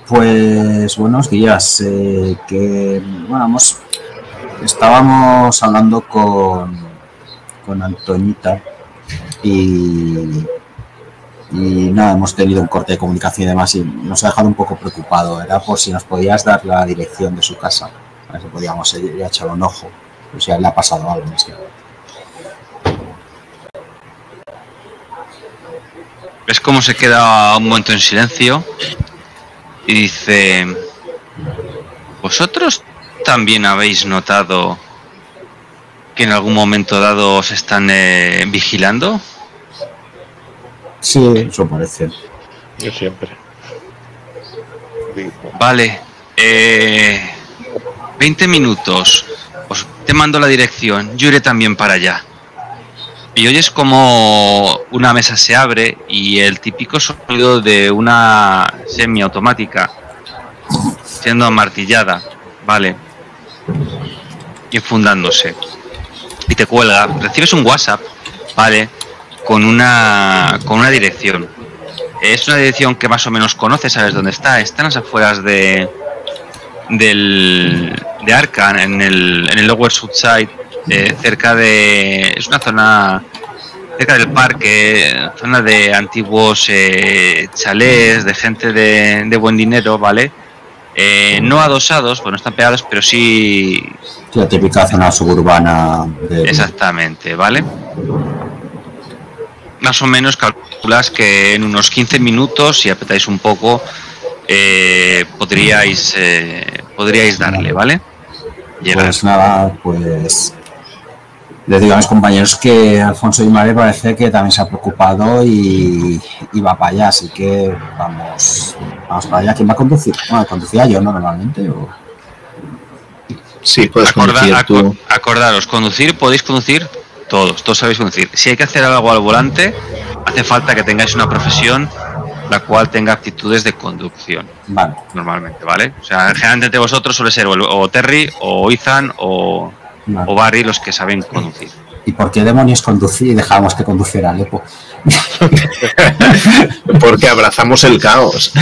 Pues buenos días. Eh, que bueno, estábamos hablando con, con Antonita y, y nada, hemos tenido un corte de comunicación y demás y nos ha dejado un poco preocupado. Era por si nos podías dar la dirección de su casa, a ver si podíamos ir a echar un ojo, o si le ha pasado algo. Es ves cómo se queda un momento en silencio y dice, ¿vosotros también habéis notado que en algún momento dado os están eh, vigilando? Sí, eso parece. Yo siempre. Vale. Eh, 20 minutos. Os te mando la dirección. Yo iré también para allá y oyes como una mesa se abre y el típico sonido de una semiautomática siendo amartillada, ¿vale? Infundándose. Y te cuelga. Recibes un WhatsApp, ¿vale? Con una, con una dirección. Es una dirección que más o menos conoces, sabes dónde está. Está en las afueras de, del, de Arkham, en el, en el Lower South Side eh, cerca de. Es una zona cerca del parque, zona de antiguos eh, chalés, de gente de, buen dinero, ¿vale? Eh, no adosados, bueno, están pegados, pero sí. La típica zona suburbana. Exactamente, ¿vale? Más o menos calculas que en unos 15 minutos, si apretáis un poco, podríais, podríais darle, ¿ale? Pues nada, pues les digo a mis compañeros que Alfonso y Mare parece que también se ha preocupado y, va para allá, así que vamos, vamos para allá. ¿Quién va a conducir? Bueno, conducía yo normalmente. O... Sí, puedes conducir tú. Acordaros, conducir, podéis conducir todos, todos sabéis conducir. Si hay que hacer algo al volante, hace falta que tengáis una profesión la cual tenga aptitudes de conducción. Vale. Normalmente, ¿vale? O sea, generalmente entre vosotros suele ser o Terry o Ethan o o Barry los que saben conducir. ¿Y por qué demonios conducir y dejamos que conduciera Alepo? Porque abrazamos el caos.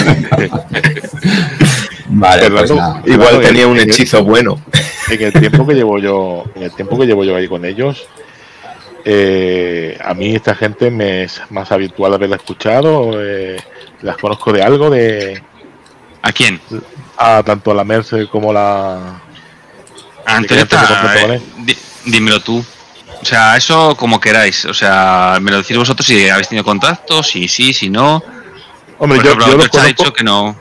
vale, pues igual tenía un hechizo bueno. En el tiempo que llevo yo, en el tiempo que llevo yo ahí con ellos, eh, a mí esta gente me es más habitual haberla escuchado. Eh, las conozco de algo de. ¿A quién? A tanto a la Mercer como la Antonieta, eh, dímelo tú. O sea, eso como queráis. O sea, me lo decís vosotros si habéis tenido contacto, si sí, si no. Hombre, yo, los conozco, que no.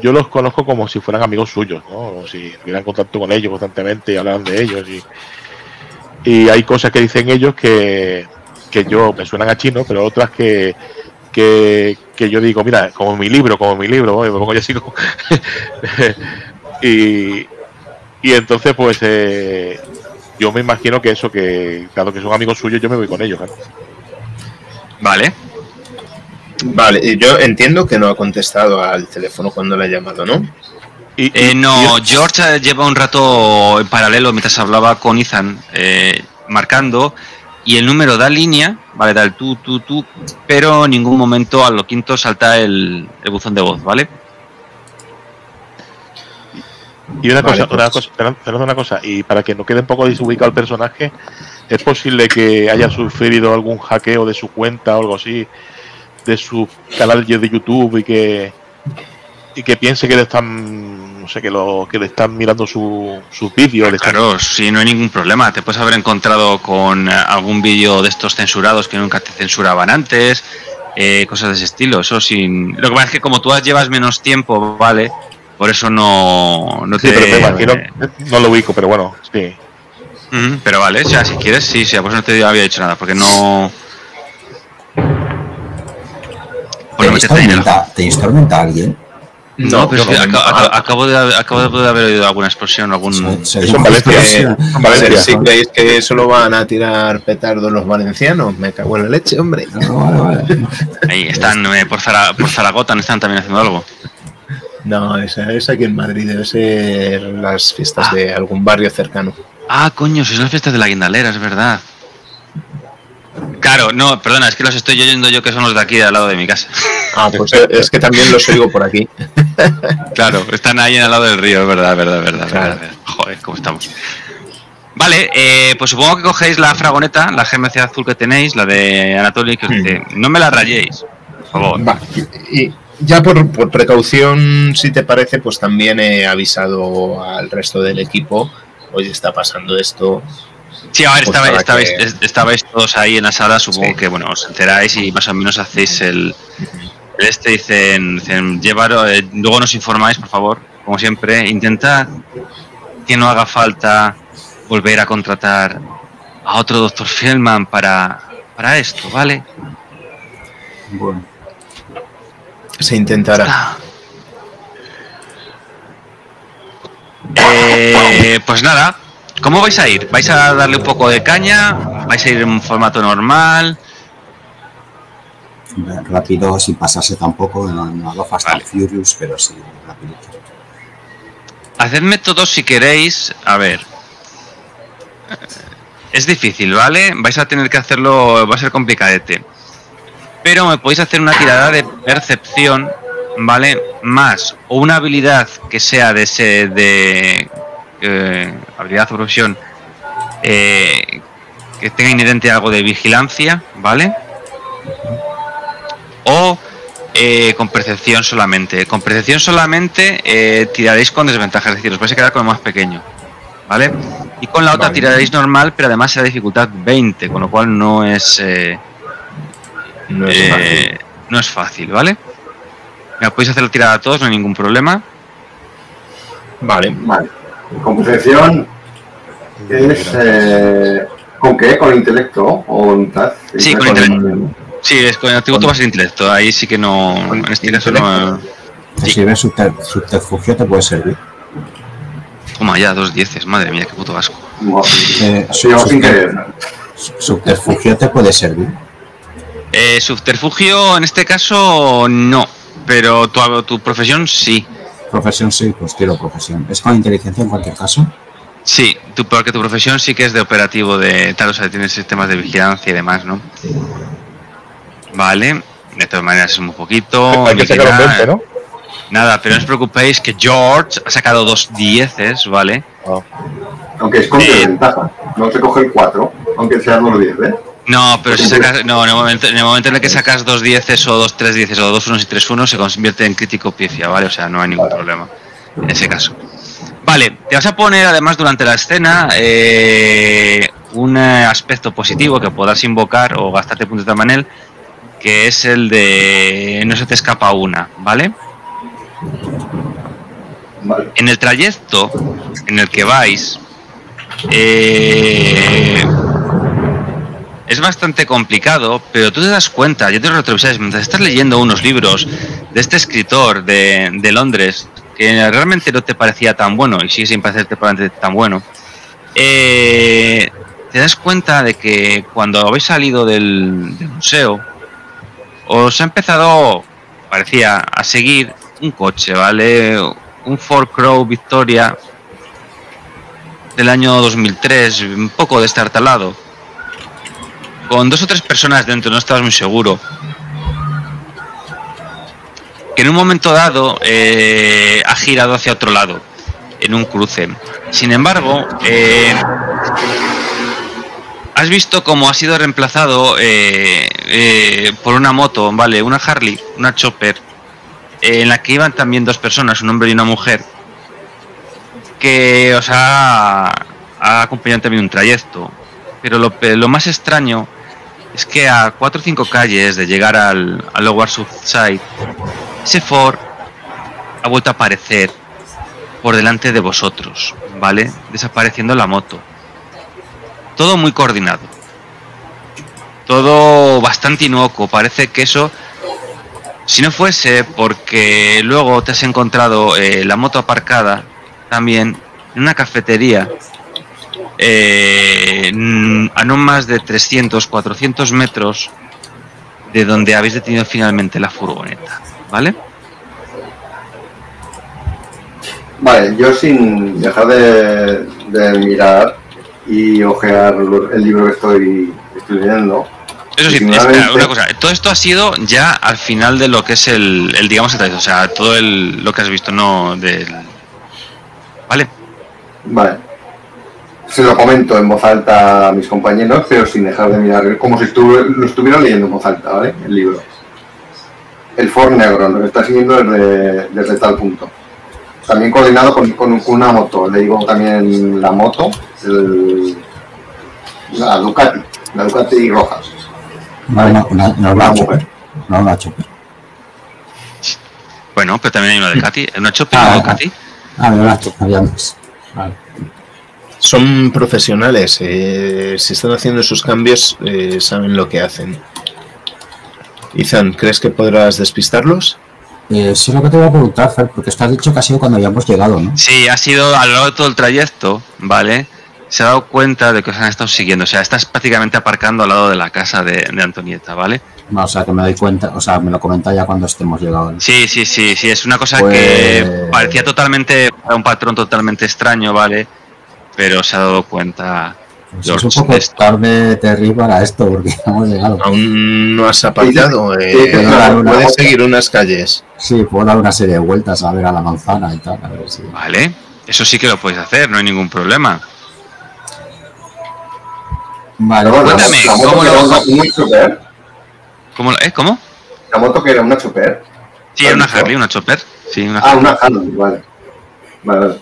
Yo los conozco como si fueran amigos suyos, ¿no? O si tuvieran contacto con ellos constantemente y hablaran de ellos. Y, y hay cosas que dicen ellos que, que yo me suenan a chino, pero otras que, que, que yo digo, mira, como mi libro, como mi libro, me pongo yo así como... y, y entonces, pues, eh, yo me imagino que eso, que dado que son amigos suyos, yo me voy con ellos. Vale. Vale, yo entiendo que no ha contestado al teléfono cuando le ha llamado, ¿no? Eh, no, George lleva un rato en paralelo mientras hablaba con Ethan, eh, marcando, y el número da línea, vale, da el tú, tú, tú, pero en ningún momento a lo quinto salta el, buzón de voz, ¿vale? Y una cosa, una pues. cosa, una cosa, y para que no quede un poco desubicado el personaje, ¿es posible que haya sufrido algún hackeo de su cuenta o algo así, de su canal de YouTube y que y que piense que le están no sé que lo que le están mirando sus su vídeos claro sí no hay ningún problema te puedes haber encontrado con eh, algún vídeo de estos censurados que nunca te censuraban antes eh, cosas de ese estilo eso sin lo que pasa es que como tú llevas menos tiempo vale por eso no no te no lo ubico pero bueno sí pero vale, sea, si quieres, sí, sí, pues no te había dicho nada, porque no. Pues ¿Te, instrumenta, alguien? No, pero acabo, de, acabo de haber oído alguna explosión, algún... Son Valencia. Si creéis que solo van a tirar petardos los valencianos, me cago en la leche, hombre. Ahí están, eh, por, por Zaragoza, están también haciendo algo. No, esa es aquí en Madrid, debe ser las fiestas de algún barrio cercano. Ah, coño, si son las fiestas de la guindalera, es verdad. Claro, no, perdona, es que los estoy oyendo yo que son los de aquí, al lado de mi casa. Ah, pues es que también los oigo por aquí. Claro, están ahí al lado del río, es verdad, es verdad, es verdad, verdad. Joder, ¿cómo estamos? Vale, eh, pues supongo que cogéis la fragoneta, la GMC azul que tenéis, la de Anatoly, que hmm. no me la rayéis, por favor. Va, y ya por, por, precaución, si te parece, pues también he avisado al resto del equipo, oye, está pasando esto, Sí, a ver, pues estabais, todos ahí en la sala, supongo que bueno, os enteráis y más o menos hacéis el, este, dicen, dicen eh, luego nos informáis, por favor, como siempre, intentad que no haga falta volver a contratar a otro doctor Feldman para, para esto, ¿vale? Bueno. Se intentará. Eh, pues nada, ¿Cómo vais a ir? ¿Vais a darle un poco de caña? ¿Vais a ir en formato normal? Rápido, sin pasarse tampoco, no, hago Fast Furious, pero sí, rápido. Hacedme todos si queréis. A ver. Es difícil, ¿vale? Vais a tener que hacerlo, va a ser complicadete. Pero me podéis hacer una tirada de percepción, ¿vale? Más o una habilidad que sea de ese de eh, habilidad o profesión eh, que tenga inherente algo de vigilancia, ¿vale? O eh, con percepción solamente. Con percepción solamente eh, tiraréis con desventaja, es decir, os vais a quedar con el más pequeño, ¿vale? Y con la otra tiraréis normal, pero además será dificultad 20, con lo cual no es, no, es fácil. no es fácil, ¿vale? Me podéis hacer la tirada a todos, no hay ningún problema. Vale, vale. Composición es. Eh, ¿Con qué? ¿Con intelecto o voluntad? Sí, con, intelecto. Sí, es con el atributo de intelecto. Ahí sí que no. En este caso no. Si ves subterfugio, te puede servir. Toma ya, dos dieces. Madre mía, qué puto asco. Eh, subterfugio te puede servir. Eh, subterfugio, en este caso, no. Pero tu, tu profesión sí. Profesión sí, pues quiero profesión. ¿Es con inteligencia en cualquier caso? Sí, tú, porque tu profesión sí que es de operativo de tal, o sea, tienes sistemas de vigilancia y demás, ¿no? Vale, de todas maneras es un poquito. Hay que sacar 20, ¿no? Nada, pero no os preocupéis que George ha sacado dos dieces, ¿vale? Ah. Aunque es con eh, ventaja, no se coge el 4, aunque sea los 10, ¿eh? No, pero si sacas. No, en el, momento, en el momento en el que sacas dos dieces o dos tres dieces o dos unos y tres unos, se convierte en crítico pifia, ¿vale? O sea, no hay ningún problema en ese caso. Vale, te vas a poner además durante la escena eh, un aspecto positivo que puedas invocar o gastarte puntos de manel, que es el de no se te escapa una, ¿vale? vale. En el trayecto en el que vais, eh, es bastante complicado, pero tú te das cuenta, yo te retrovisas, mientras estás leyendo unos libros de este escritor de, Londres, que realmente no te parecía tan bueno y sigue sin parecerte tan bueno, eh, te das cuenta de que cuando habéis salido del, del museo, os ha empezado, parecía, a seguir un coche, ¿vale? Un Ford Crow Victoria del año 2003, un poco destartalado, con dos o tres personas dentro, no estabas muy seguro. Que en un momento dado eh, ha girado hacia otro lado, en un cruce. Sin embargo, eh, has visto cómo ha sido reemplazado eh, por una moto, ¿vale? Una Harley, una Chopper, en la que iban también dos personas, un hombre y una mujer, que os ha, acompañado también un trayecto. Pero lo, más extraño es que a cuatro o cinco calles de llegar al, al Lower South Side, ese Ford ha vuelto a aparecer por delante de vosotros, ¿vale? Desapareciendo la moto. Todo muy coordinado. Todo bastante inocuo. Parece que eso si no fuese porque luego te has encontrado eh, la moto aparcada también en una cafetería eh, a no más de 300, 400 metros de donde habéis detenido finalmente la furgoneta, ¿vale? Vale, yo sin dejar de, de mirar y ojear el libro que estoy, leyendo, eso sí, espera, una cosa. Todo esto ha sido ya al final de lo que es el, el digamos, el o sea, todo el, lo que has visto, no del. ¿Vale? Vale. Se lo comento en voz alta a mis compañeros, pero sin dejar de mirar, como si lo estuviera leyendo en voz alta, ¿vale? El libro. El Ford Negro, nos está siguiendo desde, desde tal punto. También coordinado con, con, una moto, le digo también la moto, el, la Ducati, la Ducati roja. No, no, no, no, una chopper. No, una chopper. Bueno, pero también hay una de Katy. ¿Una chopper ah, una Katy? Ah, una chopper, había más. Vale. Son profesionales. Eh, si están haciendo esos cambios, eh, saben lo que hacen. Izan, ¿crees que podrás despistarlos? Eh, sí, lo que te voy a preguntar, Fer, porque esto has dicho que ha sido cuando hayamos llegado, ¿no? Sí, ha sido a lo largo de todo el trayecto, ¿vale? se ha dado cuenta de que os han estado siguiendo. O sea, estás prácticamente aparcando al lado de la casa de, Antonieta, ¿vale? No, o sea, que me doy cuenta, o sea, me lo comenta ya cuando estemos llegado. Sí, sí, sí, sí, es una cosa que pues- parecía totalmente, un patrón totalmente extraño, ¿vale? Pero se ha dado cuenta. Pues es un poco tarde terrible para esto, porque hemos llegado. Aún no has apartado. Eh, puedes seguir unas calles. Sí, puedo dar una serie de vueltas a ver a la manzana y tal. A ver si... Vale, eso sí que lo podéis hacer, no hay ningún problema. Vale, cuéntame, ¿cómo lo una chopper? ¿Cómo, ¿Eh? ¿Cómo? ¿La moto que era una chopper? Sí, era una Harley, una chopper. Sí, una ah, una Harley, vale. Vale.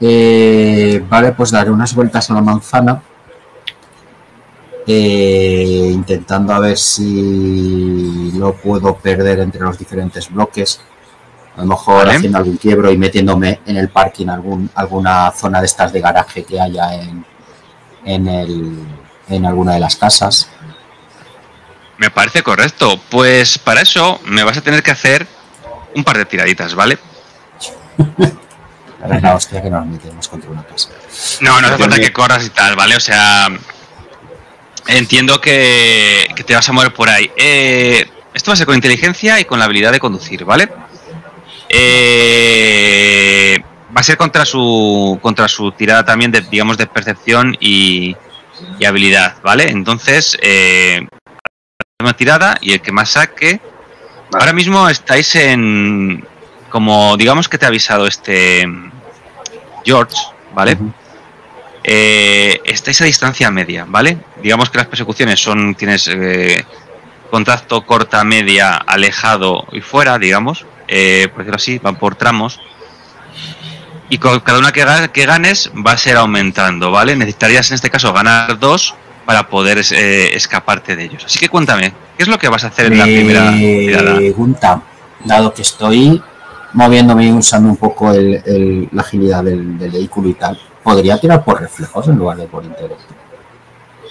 Eh, vale, pues daré unas vueltas a la manzana. Eh, intentando a ver si lo puedo perder entre los diferentes bloques. A lo mejor haciendo algún quiebro y metiéndome en el parking algún, alguna zona de estas de garaje que haya en, en, el, en alguna de las casas. Me parece correcto. Pues para eso me vas a tener que hacer un par de tiraditas, ¿vale? es la hostia que nos metemos contra una casa. No, no hace falta que corras y tal, ¿vale? O sea, entiendo que, que te vas a mover por ahí. Eh, esto va a ser con inteligencia y con la habilidad de conducir, ¿vale? Eh, va a ser contra su contra su tirada también de digamos de percepción y, habilidad, ¿vale? Entonces, eh, una tirada y el que más saque. Ahora mismo estáis en como digamos que te ha avisado este George, ¿vale? Eh, estáis a distancia media, ¿vale? Digamos que las persecuciones son tienes eh, contacto corta, media, alejado y fuera, digamos, eh, por decirlo así, van por tramos y con cada una que, que, ganes va a ser aumentando, ¿vale? Necesitarías en este caso ganar dos para poder eh, escaparte de ellos. Así que cuéntame, ¿qué es lo que vas a hacer en la primera tirada? Pregunta, dado que estoy moviéndome y usando un poco el, la agilidad del, vehículo y tal, ¿podría tirar por reflejos en lugar de por intelecto?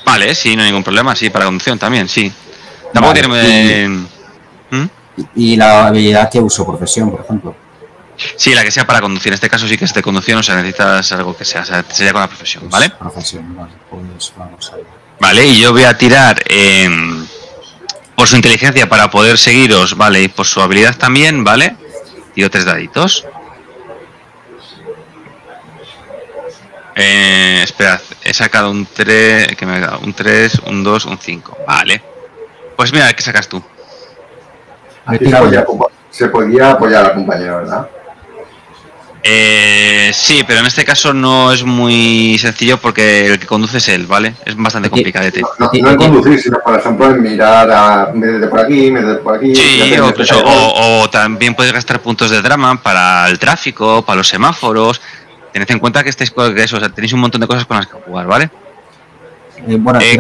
Vale, sí, no hay ningún problema, sí, para conducción también, sí. Tampoco tiene... ¿Mm? y, la habilidad que uso, profesión, por ejemplo. Sí, la que sea para conducir. En este caso sí que es de conducción, o sea, necesitas algo que sea, sería con la profesión, ¿vale? Profesión, vale, pues vamos a ver. Vale, y yo voy a tirar em, por su inteligencia para poder seguiros, ¿vale? Y por su habilidad también, ¿vale? Tiro tres daditos. Eh, esperad, he sacado un 3, que me ha dado un 3, un 2, un 5. Vale. Pues mira, ¿qué sacas tú? Aquí se podía, se podía apoyar al compañero, ¿verdad? Eh, sí, pero en este caso no es muy sencillo porque el que conduce es él, ¿vale? Es bastante complicadete. No, no, no en conducir, sino por ejemplo en mirar a métete por aquí, métete por aquí. Sí, o, incluso, o, o, también puedes gastar puntos de drama para el tráfico, para los semáforos. Tened en cuenta que estáis con eso, o sea, tenéis un montón de cosas con las que jugar, ¿vale? Eh, bueno, eh,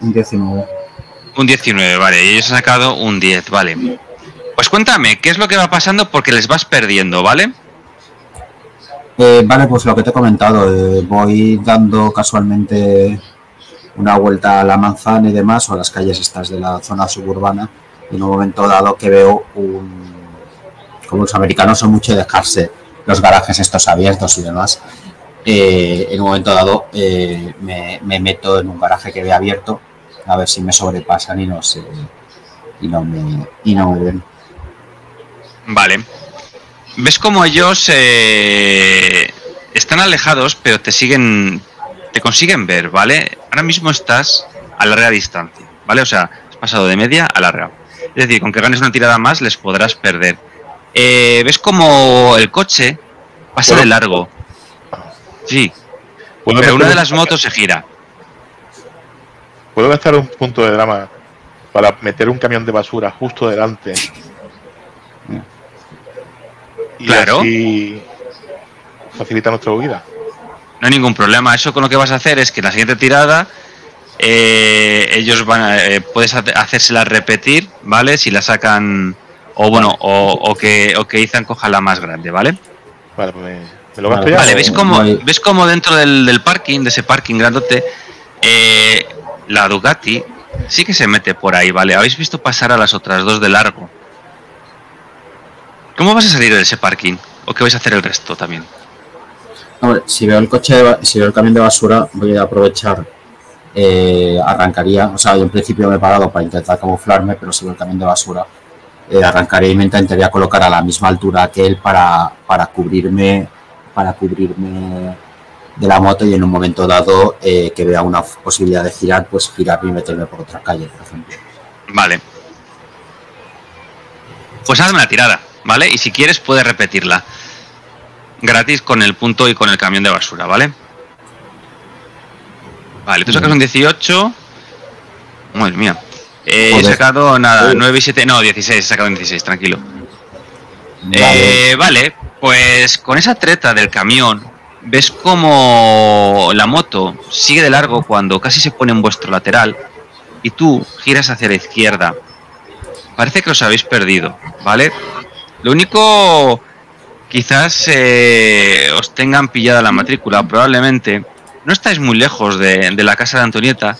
un 19. Un 19, vale, y ellos han sacado un 10, vale. Pues cuéntame, ¿qué es lo que va pasando? Porque les vas perdiendo, ¿vale? Eh, vale, pues lo que te he comentado, eh, voy dando casualmente una vuelta a la manzana y demás, o a las calles estas de la zona suburbana, y en un momento dado que veo un... Como los americanos son mucho de dejarse los garajes estos abiertos y demás, eh, en un momento dado eh, me, me, meto en un garaje que ve abierto, a ver si me sobrepasan y no, se, y no, me, y no me ven. Vale. ¿Ves cómo ellos eh, están alejados, pero te siguen, te consiguen ver, ¿vale? Ahora mismo estás a larga distancia, ¿vale? O sea, has pasado de media a larga. Es decir, con que ganes una tirada más, les podrás perder. Eh, ¿Ves cómo el coche pasa de largo? Sí. Pero una de las motos se gira. ¿Puedo gastar un punto de drama para meter un camión de basura justo delante y claro. así facilita nuestra huida. No hay ningún problema. Eso con lo que vas a hacer es que en la siguiente tirada eh, ellos van a, eh, puedes hacérsela repetir, ¿vale? Si la sacan o bueno, o, o que o que Ethan coja la más grande, ¿vale? Vale, pues me, me lo gasto ya. Vale, ¿ves cómo, ves cómo dentro del, del parking, de ese parking grandote, eh, la Ducati sí que se mete por ahí, ¿vale? Habéis visto pasar a las otras dos de largo. ¿Cómo vas a salir de ese parking? ¿O qué vais a hacer el resto también? Hombre, si veo el coche, de, si veo el camión de basura, voy a aprovechar, eh, arrancaría, o sea, yo en principio me he parado para intentar camuflarme, pero si veo el camión de basura, eh, arrancaría y me intentaría colocar a la misma altura que él para, para cubrirme, para cubrirme de la moto y en un momento dado eh, que vea una posibilidad de girar, pues girar y meterme por otra calle, por ejemplo. Vale. Pues hazme la tirada. ¿Vale? Y si quieres puedes repetirla. Gratis con el punto y con el camión de basura, ¿vale? Vale, tú sacas un 18. Madre mía. Eh, he sacado nada, 9 y 7, no, 16, he sacado un 16, tranquilo. Vale. Eh, vale, pues con esa treta del camión, ves como la moto sigue de largo cuando casi se pone en vuestro lateral y tú giras hacia la izquierda. Parece que os habéis perdido, ¿vale? Lo único, quizás eh, os tengan pillada la matrícula, probablemente. No estáis muy lejos de, de la casa de Antonieta,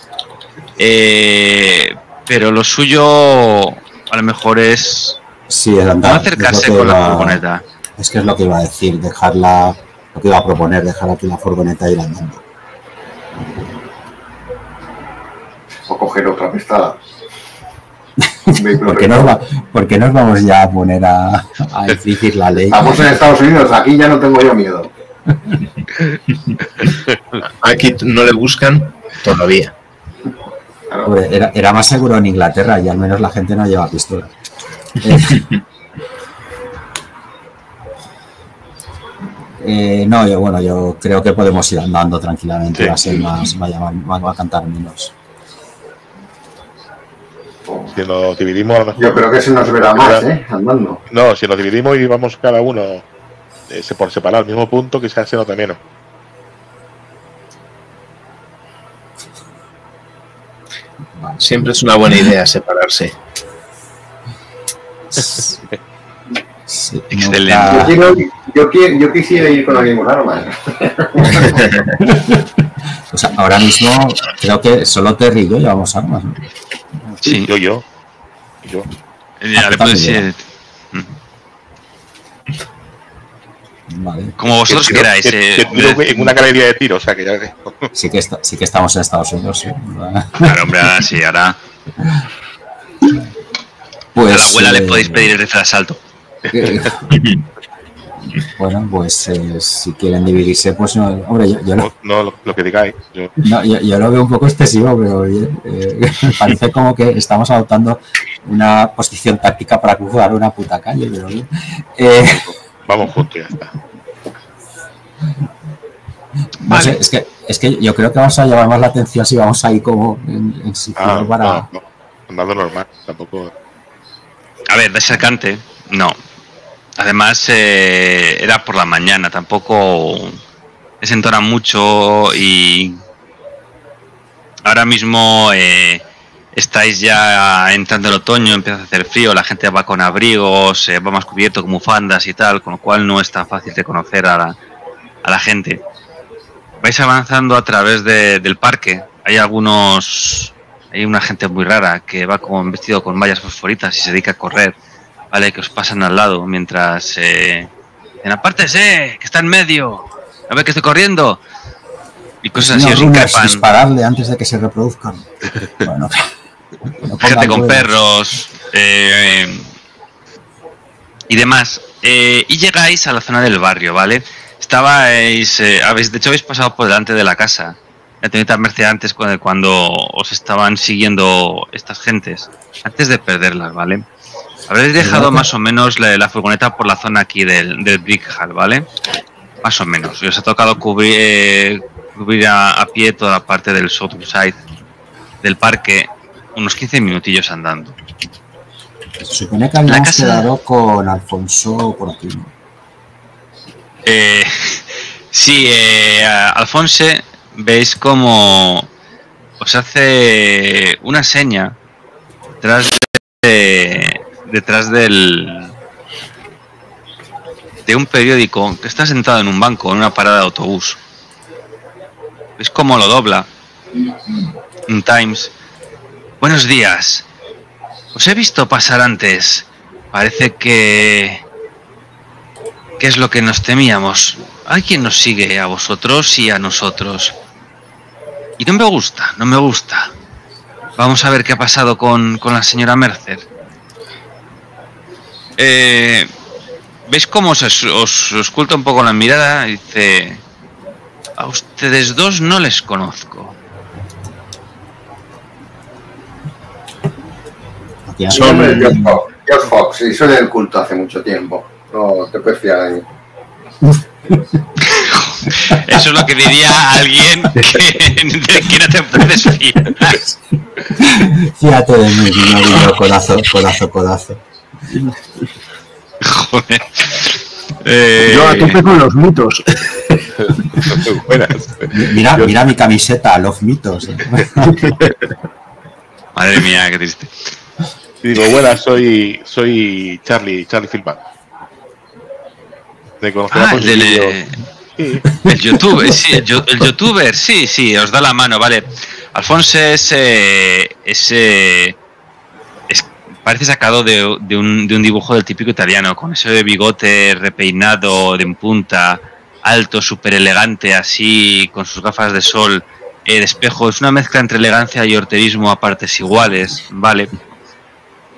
eh, pero lo suyo a lo mejor es sí, el andar, no acercarse con iba, la furgoneta. Es que es lo que iba a decir, dejarla, lo que iba a proponer, dejar aquí la furgoneta y ir andando. O coger otra prestada. ¿Por qué, nos va, ¿Por qué nos vamos ya a poner a, a exigir la ley? Estamos en Estados Unidos, aquí ya no tengo yo miedo. Aquí no le buscan todavía. Hombre, era, era, más seguro en Inglaterra y al menos la gente no lleva pistola. Eh, eh, no, yo bueno, yo creo que podemos ir andando tranquilamente, sí. va a ser más, va a, llamar, va a cantar menos. Si nos dividimos a lo mejor. Yo creo que se nos verá más, ¿eh? Andando. No, si nos dividimos y vamos cada uno eh, por separar al mismo punto, quizás se nota menos. Siempre es una buena idea separarse. Sí, Excelente. Yo, quiero, yo, quiero, yo, quisiera ir con las mismas armas. o sea, ahora mismo creo que solo Terry y yo llevamos armas. ¿no? Sí. Yo, yo. Yo. Ya le puedo decir. Vale. Como vosotros queráis. Eh, en una galería de tiro, o sea que ya. sí, que sí que estamos en Estados Unidos, sí. Claro, hombre, ahora sí, ahora. Pues, a la abuela le podéis pedir el rifle asalto. Bueno, pues eh, si quieren dividirse, pues no, hombre, yo, no, no, lo, que digáis. Yo... No, yo, lo veo un poco excesivo, pero eh, parece como que estamos adoptando una posición táctica para cruzar una puta calle, pero eh, Vamos juntos, ya está. No sé, es que, es que yo creo que vamos a llamar más la atención si vamos ahí como en, en ah, para. No, andando normal, tampoco. A ver, de no. Además, eh, era por la mañana, tampoco desentona mucho y ahora mismo eh, estáis ya entrando el otoño, empieza a hacer frío, la gente va con abrigos, va más cubierto con bufandas y tal, con lo cual no es tan fácil de conocer a la, a la gente. Vais avanzando a través del parque, hay algunos, hay una gente muy rara que va con vestido con mallas fosforitas y se dedica a correr ¿vale? Que os pasan al lado mientras... Eh, en apártese, que está en medio, a ver que estoy corriendo. Y cosas así os dispararle antes de que se reproduzcan. bueno, Gente con perros eh, y demás. Eh, y llegáis a la zona del barrio, ¿vale? Estabais, eh, habéis, de hecho habéis pasado por delante de la casa. Ya tenéis merced antes cuando os estaban siguiendo estas gentes, antes de perderlas, ¿vale? Habréis dejado más o menos la, furgoneta por la zona aquí del, del Brick Hall, ¿vale? Más o menos. Y os ha tocado cubrir, eh, cubrir a, pie toda la parte del south side del parque, unos 15 minutillos andando. Se supone que habíamos casa... quedado con Alfonso por aquí, ¿no? Eh, sí, eh, Alfonso, veis como os hace una seña tras de, detrás del de un periódico que está sentado en un banco en una parada de autobús. Es como lo dobla. En Times. Buenos días. Os he visto pasar antes. Parece que... ¿Qué es lo que nos temíamos? Hay quien nos sigue a vosotros y a nosotros. Y no me gusta, no me gusta. Vamos a ver qué ha pasado con, con la señora Mercer. Eh, ¿Veis cómo os, os, oculta un poco la mirada? Dice, a ustedes dos no les conozco. Son George Fox, y soy del culto hace mucho tiempo. No te puedes fiar de Eso es lo que diría alguien que, de que no te puedes fiar. Fíjate de mí, no codazo, codazo, codazo. Joder. Eh, Yo a tope con los mitos. mira, mira mi camiseta, los mitos. Madre mía, qué triste. digo, buenas, soy, soy Charlie, Charlie Filman. De ah, el, el youtuber, sí, el, youtuber, sí, sí, os da la mano, vale. Alfonso es, eh, es eh, parece sacado de, un, dibujo del típico italiano, con ese bigote repeinado de en punta, alto, súper elegante, así, con sus gafas de sol, el espejo. Es una mezcla entre elegancia y horterismo a partes iguales, ¿vale?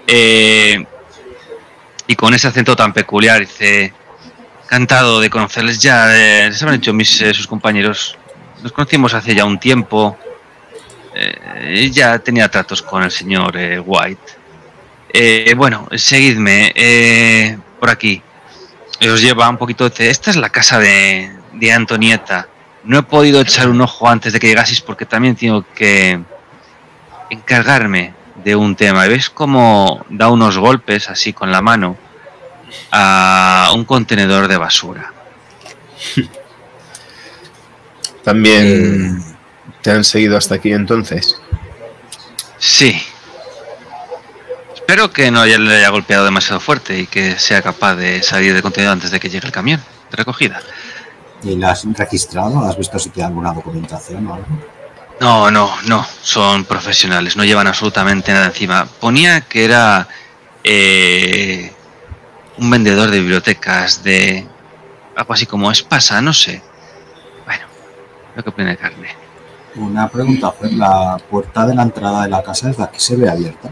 Eh, y con ese acento tan peculiar, dice, encantado de conocerles ya, eh, les han dicho mis, eh, sus compañeros, nos conocimos hace ya un tiempo, ya tenía tratos con el señor White. Eh, bueno, seguidme eh, por aquí. Os lleva un poquito de... Esta es la casa de, de Antonieta. No he podido echar un ojo antes de que llegaseis porque también tengo que encargarme de un tema. ¿Ves cómo da unos golpes así con la mano a un contenedor de basura? También eh, te han seguido hasta aquí entonces. Sí, Espero que no le haya golpeado demasiado fuerte y que sea capaz de salir de contenido antes de que llegue el camión de recogida. ¿Y la has registrado? ¿Has visto si tiene alguna documentación o algo? No, no, no. Son profesionales. No llevan absolutamente nada encima. Ponía que era eh, un vendedor de bibliotecas de algo así como espasa, no sé. Bueno, lo que opina carne. Una pregunta, ¿la puerta de la entrada de la casa es la que se ve abierta?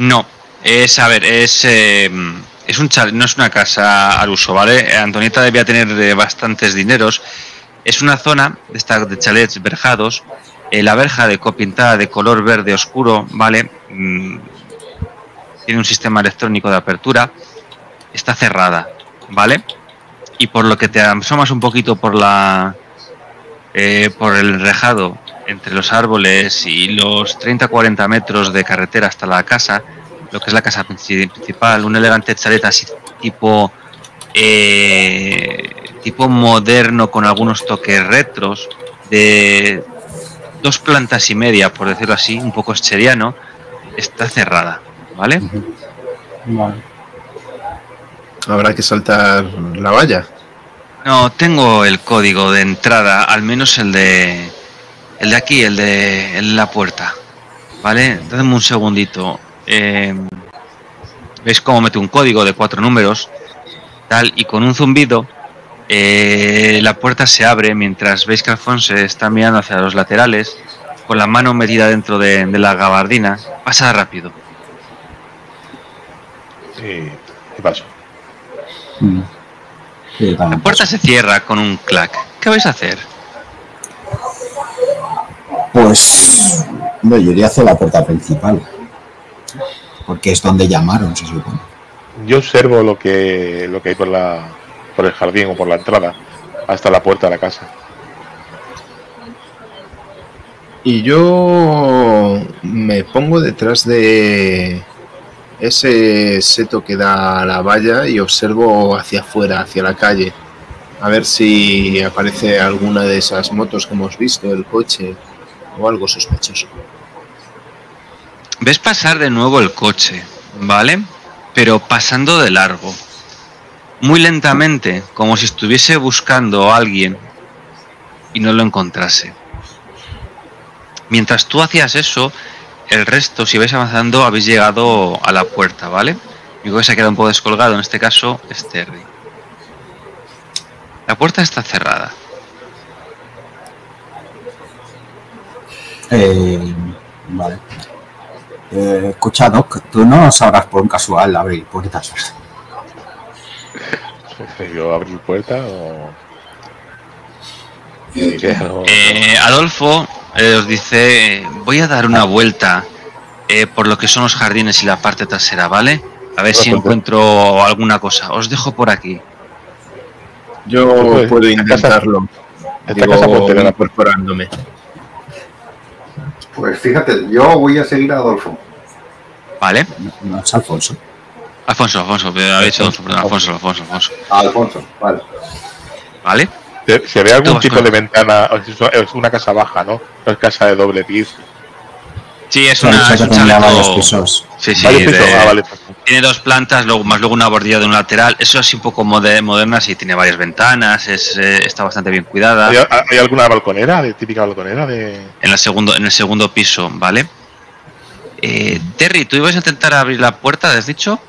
No, es, a ver, es, eh, es un no es una casa al uso, ¿vale? Antonieta debía tener eh, bastantes dineros. Es una zona de, de chalets verjados. Eh, la verja de pintada de color verde oscuro, ¿vale? Mm, tiene un sistema electrónico de apertura. Está cerrada, ¿vale? Y por lo que te asomas un poquito por la por el rejado entre los árboles y los 30-40 metros de carretera hasta la casa, lo que es la casa principal, un elegante chalet así tipo eh, tipo moderno con algunos toques retros de dos plantas y media, por decirlo así, un poco escheriano, está cerrada, ¿vale? Vale. Habrá que saltar la valla. No, tengo el código de entrada, al menos el de el de aquí, el de, la puerta. ¿Vale? Dadme un segundito. Eh, ¿Veis cómo mete un código de cuatro números? Tal, y con un zumbido eh, la puerta se abre mientras veis que Alfonso está mirando hacia los laterales con la mano metida dentro de, la gabardina. Pasa rápido. Sí, ¿qué pasó? Mm. La puerta se cierra con un clac. ¿Qué vais a hacer? Pues no, yo iría hacia la puerta principal. Porque es donde llamaron, se supone. Yo observo lo que, lo que hay por, la, por el jardín o por la entrada hasta la puerta de la casa. Y yo me pongo detrás de ese seto que da a la valla y observo hacia afuera, hacia la calle. A ver si aparece alguna de esas motos que hemos visto, el coche o algo sospechoso. Ves pasar de nuevo el coche, ¿vale? Pero pasando de largo. Muy lentamente, como si estuviese buscando a alguien y no lo encontrase. Mientras tú hacías eso, el resto, si vais avanzando, habéis llegado a la puerta, ¿vale? Digo que se ha quedado un poco descolgado, en este caso Terry. La puerta está cerrada. Eh, vale. Eh, escucha, Doc, tú no sabrás por un casual abrir puertas. ¿Yo abrir puerta o.? Eh, Adolfo eh, os dice: Voy a dar una vuelta eh, por lo que son los jardines y la parte trasera, ¿vale? A ver si encuentro alguna cosa. Os dejo por aquí. Yo puedo intentarlo. Esta casa puede incorporándome. Pues fíjate, yo voy a seguir a Adolfo. Vale. No, es Alfonso. Alfonso, Alfonso, había dicho Alfonso, perdón, Alfonso, Alfonso, Alfonso. Alfonso, vale. Vale. ¿Se, ve algún tipo de ventana? Es una casa baja, ¿no? No es casa de doble piso. Sí, es una. Es un varios pisos. Sí, sí. Ah, vale. Tiene dos plantas, luego, más luego una bordilla de un lateral. Eso es un poco moderna, sí, tiene varias ventanas, es, eh, está bastante bien cuidada. ¿Hay, alguna balconera, de, típica balconera? De... En, el segundo, en el segundo piso, ¿vale? Eh, Terry, ¿tú ibas a intentar abrir la puerta, has dicho?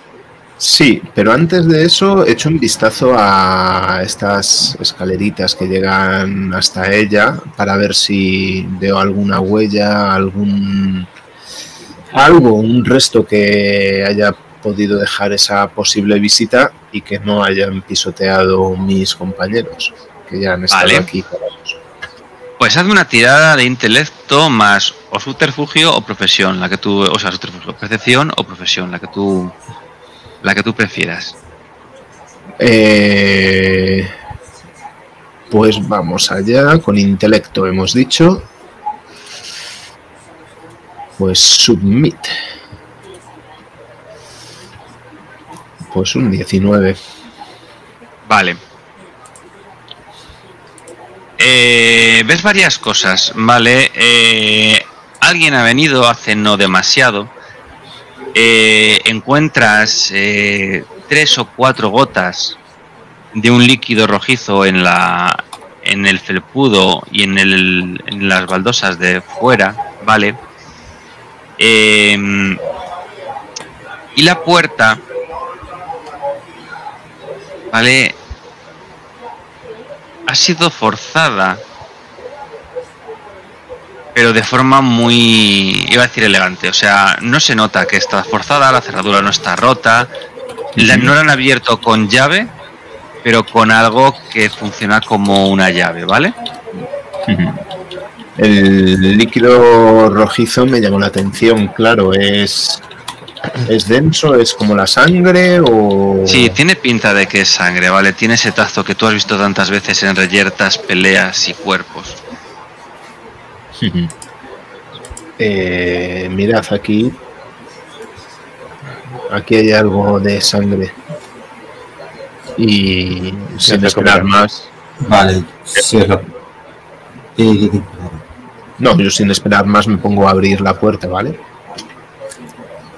Sí, pero antes de eso he hecho un vistazo a estas escaleritas que llegan hasta ella para ver si veo alguna huella, algún algo, un resto que haya podido dejar esa posible visita y que no hayan pisoteado mis compañeros que ya han estado aquí Pues hazme una tirada de intelecto más o subterfugio o profesión, la que tú, o sea, subterfugio, percepción o profesión, la que tú la que tú prefieras. Eh, pues vamos allá, con intelecto hemos dicho. Pues submit. Pues un 19. Vale. Eh, ves varias cosas, ¿vale? Eh, alguien ha venido hace no demasiado eh, encuentras tres o cuatro gotas de un líquido rojizo en la en el felpudo y en, el, en las baldosas de fuera, ¿vale? Y la puerta, ¿vale? ha sido forzada, pero de forma muy, iba a decir elegante. O sea, no se nota que está forzada, la cerradura no está rota, no la han abierto con llave, pero con algo que funciona como una llave, ¿vale? El líquido rojizo me llamó la atención, claro, es ¿Es denso? ¿Es como la sangre? O... Sí, tiene pinta de que es sangre, ¿vale? Tiene ese tazo que tú has visto tantas veces en reyertas, peleas y cuerpos. eh, mirad aquí. Aquí hay algo de sangre. Y sin esperar más. Vale, sí, No, yo sin esperar más me pongo a abrir la puerta, ¿vale?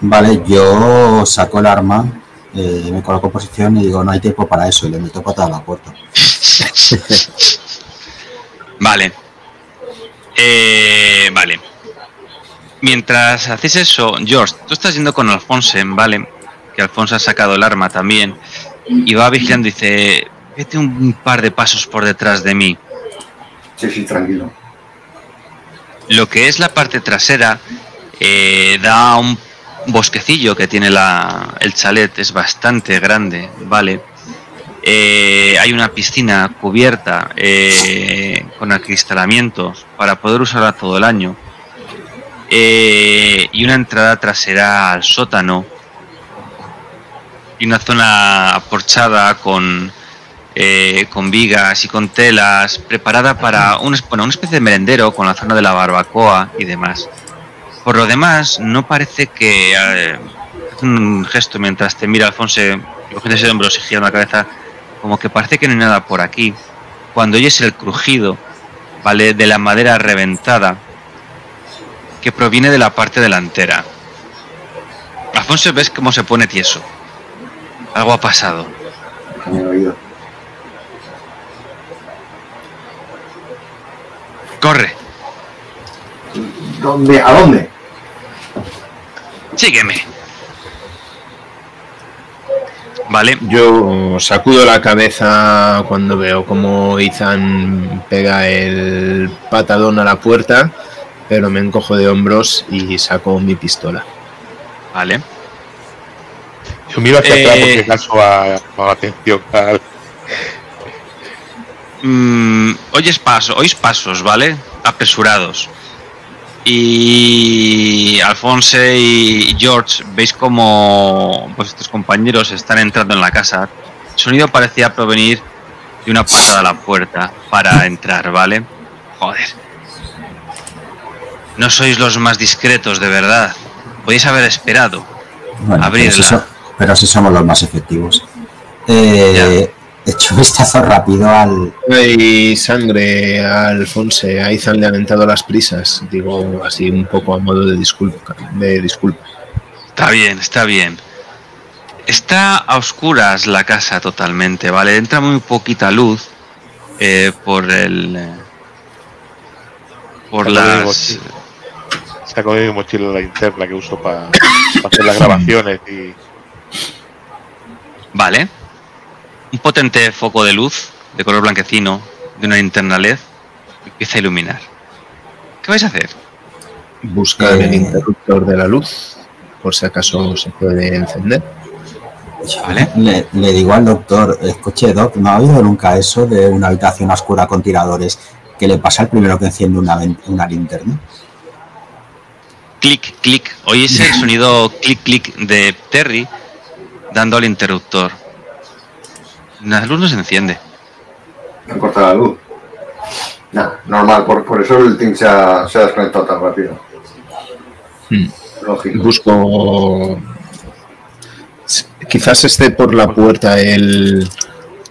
Vale, yo saco el arma, eh, me coloco en posición y digo, no hay tiempo para eso, y le meto patada a la puerta. vale. Eh, vale. Mientras haces eso, George, tú estás yendo con Alfonso, ¿vale? Que Alfonso ha sacado el arma también. Y va vigilando y dice, vete un par de pasos por detrás de mí. Sí, sí, tranquilo. Lo que es la parte trasera eh, da un bosquecillo que tiene la, el chalet es bastante grande, ¿vale? Eh, hay una piscina cubierta eh, con acristalamientos para poder usarla todo el año. Eh, y una entrada trasera al sótano. Y una zona aporchada con, con vigas y con telas, preparada para un, bueno, una especie de merendero con la zona de la barbacoa y demás. Por lo demás, no parece que. hace un gesto mientras te mira Alfonso, cogiéndose de hombros y la cabeza, como que parece que no hay nada por aquí. Cuando oyes el crujido, ¿vale? De la madera reventada, que proviene de la parte delantera. Alfonso, ves cómo se pone tieso. Algo ha pasado. Corre. ¿Dónde? ¿A dónde? Sígueme. Vale. Yo sacudo la cabeza cuando veo como Ethan pega el patadón a la puerta, pero me encojo de hombros y saco mi pistola. Vale. Yo miro hacia atrás porque eh, caso a, a atención. Mm, oyes pasos, oís pasos, ¿vale? Apresurados. Y Alfonso y George, veis como vuestros compañeros están entrando en la casa. El sonido parecía provenir de una patada a la puerta para entrar, ¿vale? Joder. No sois los más discretos, de verdad. Podéis haber esperado abrirla. Pero si, somos los más efectivos. Eh, hecho vistazo rápido al. Hay sangre Alfonso. A Izan le han entrado las prisas. Digo así un poco a modo de disculpa. De disculpa. Está bien, está bien. Está a oscuras la casa totalmente, ¿vale? Entra muy poquita luz eh, por el. Eh, por las. Saco mi mochila la interna que uso para hacer las grabaciones y. Vale. Un potente foco de luz de color blanquecino de una linterna LED empieza a iluminar. ¿Qué vais a hacer? Buscar el eh, interruptor de la luz, por si acaso se puede encender. ¿Vale? Le, digo al doctor, escuche, Doc, ¿no ha oído nunca eso de una habitación oscura con tiradores que le pasa al primero que enciende una, una linterna? Clic, clic. Oís el sonido clic, clic de Terry dando al interruptor. La luz no se enciende. Han cortado la luz. Nada, normal, por, por eso el team se ha, se ha desconectado tan rápido. Hmm. Lógico. Busco. Quizás esté por la puerta el.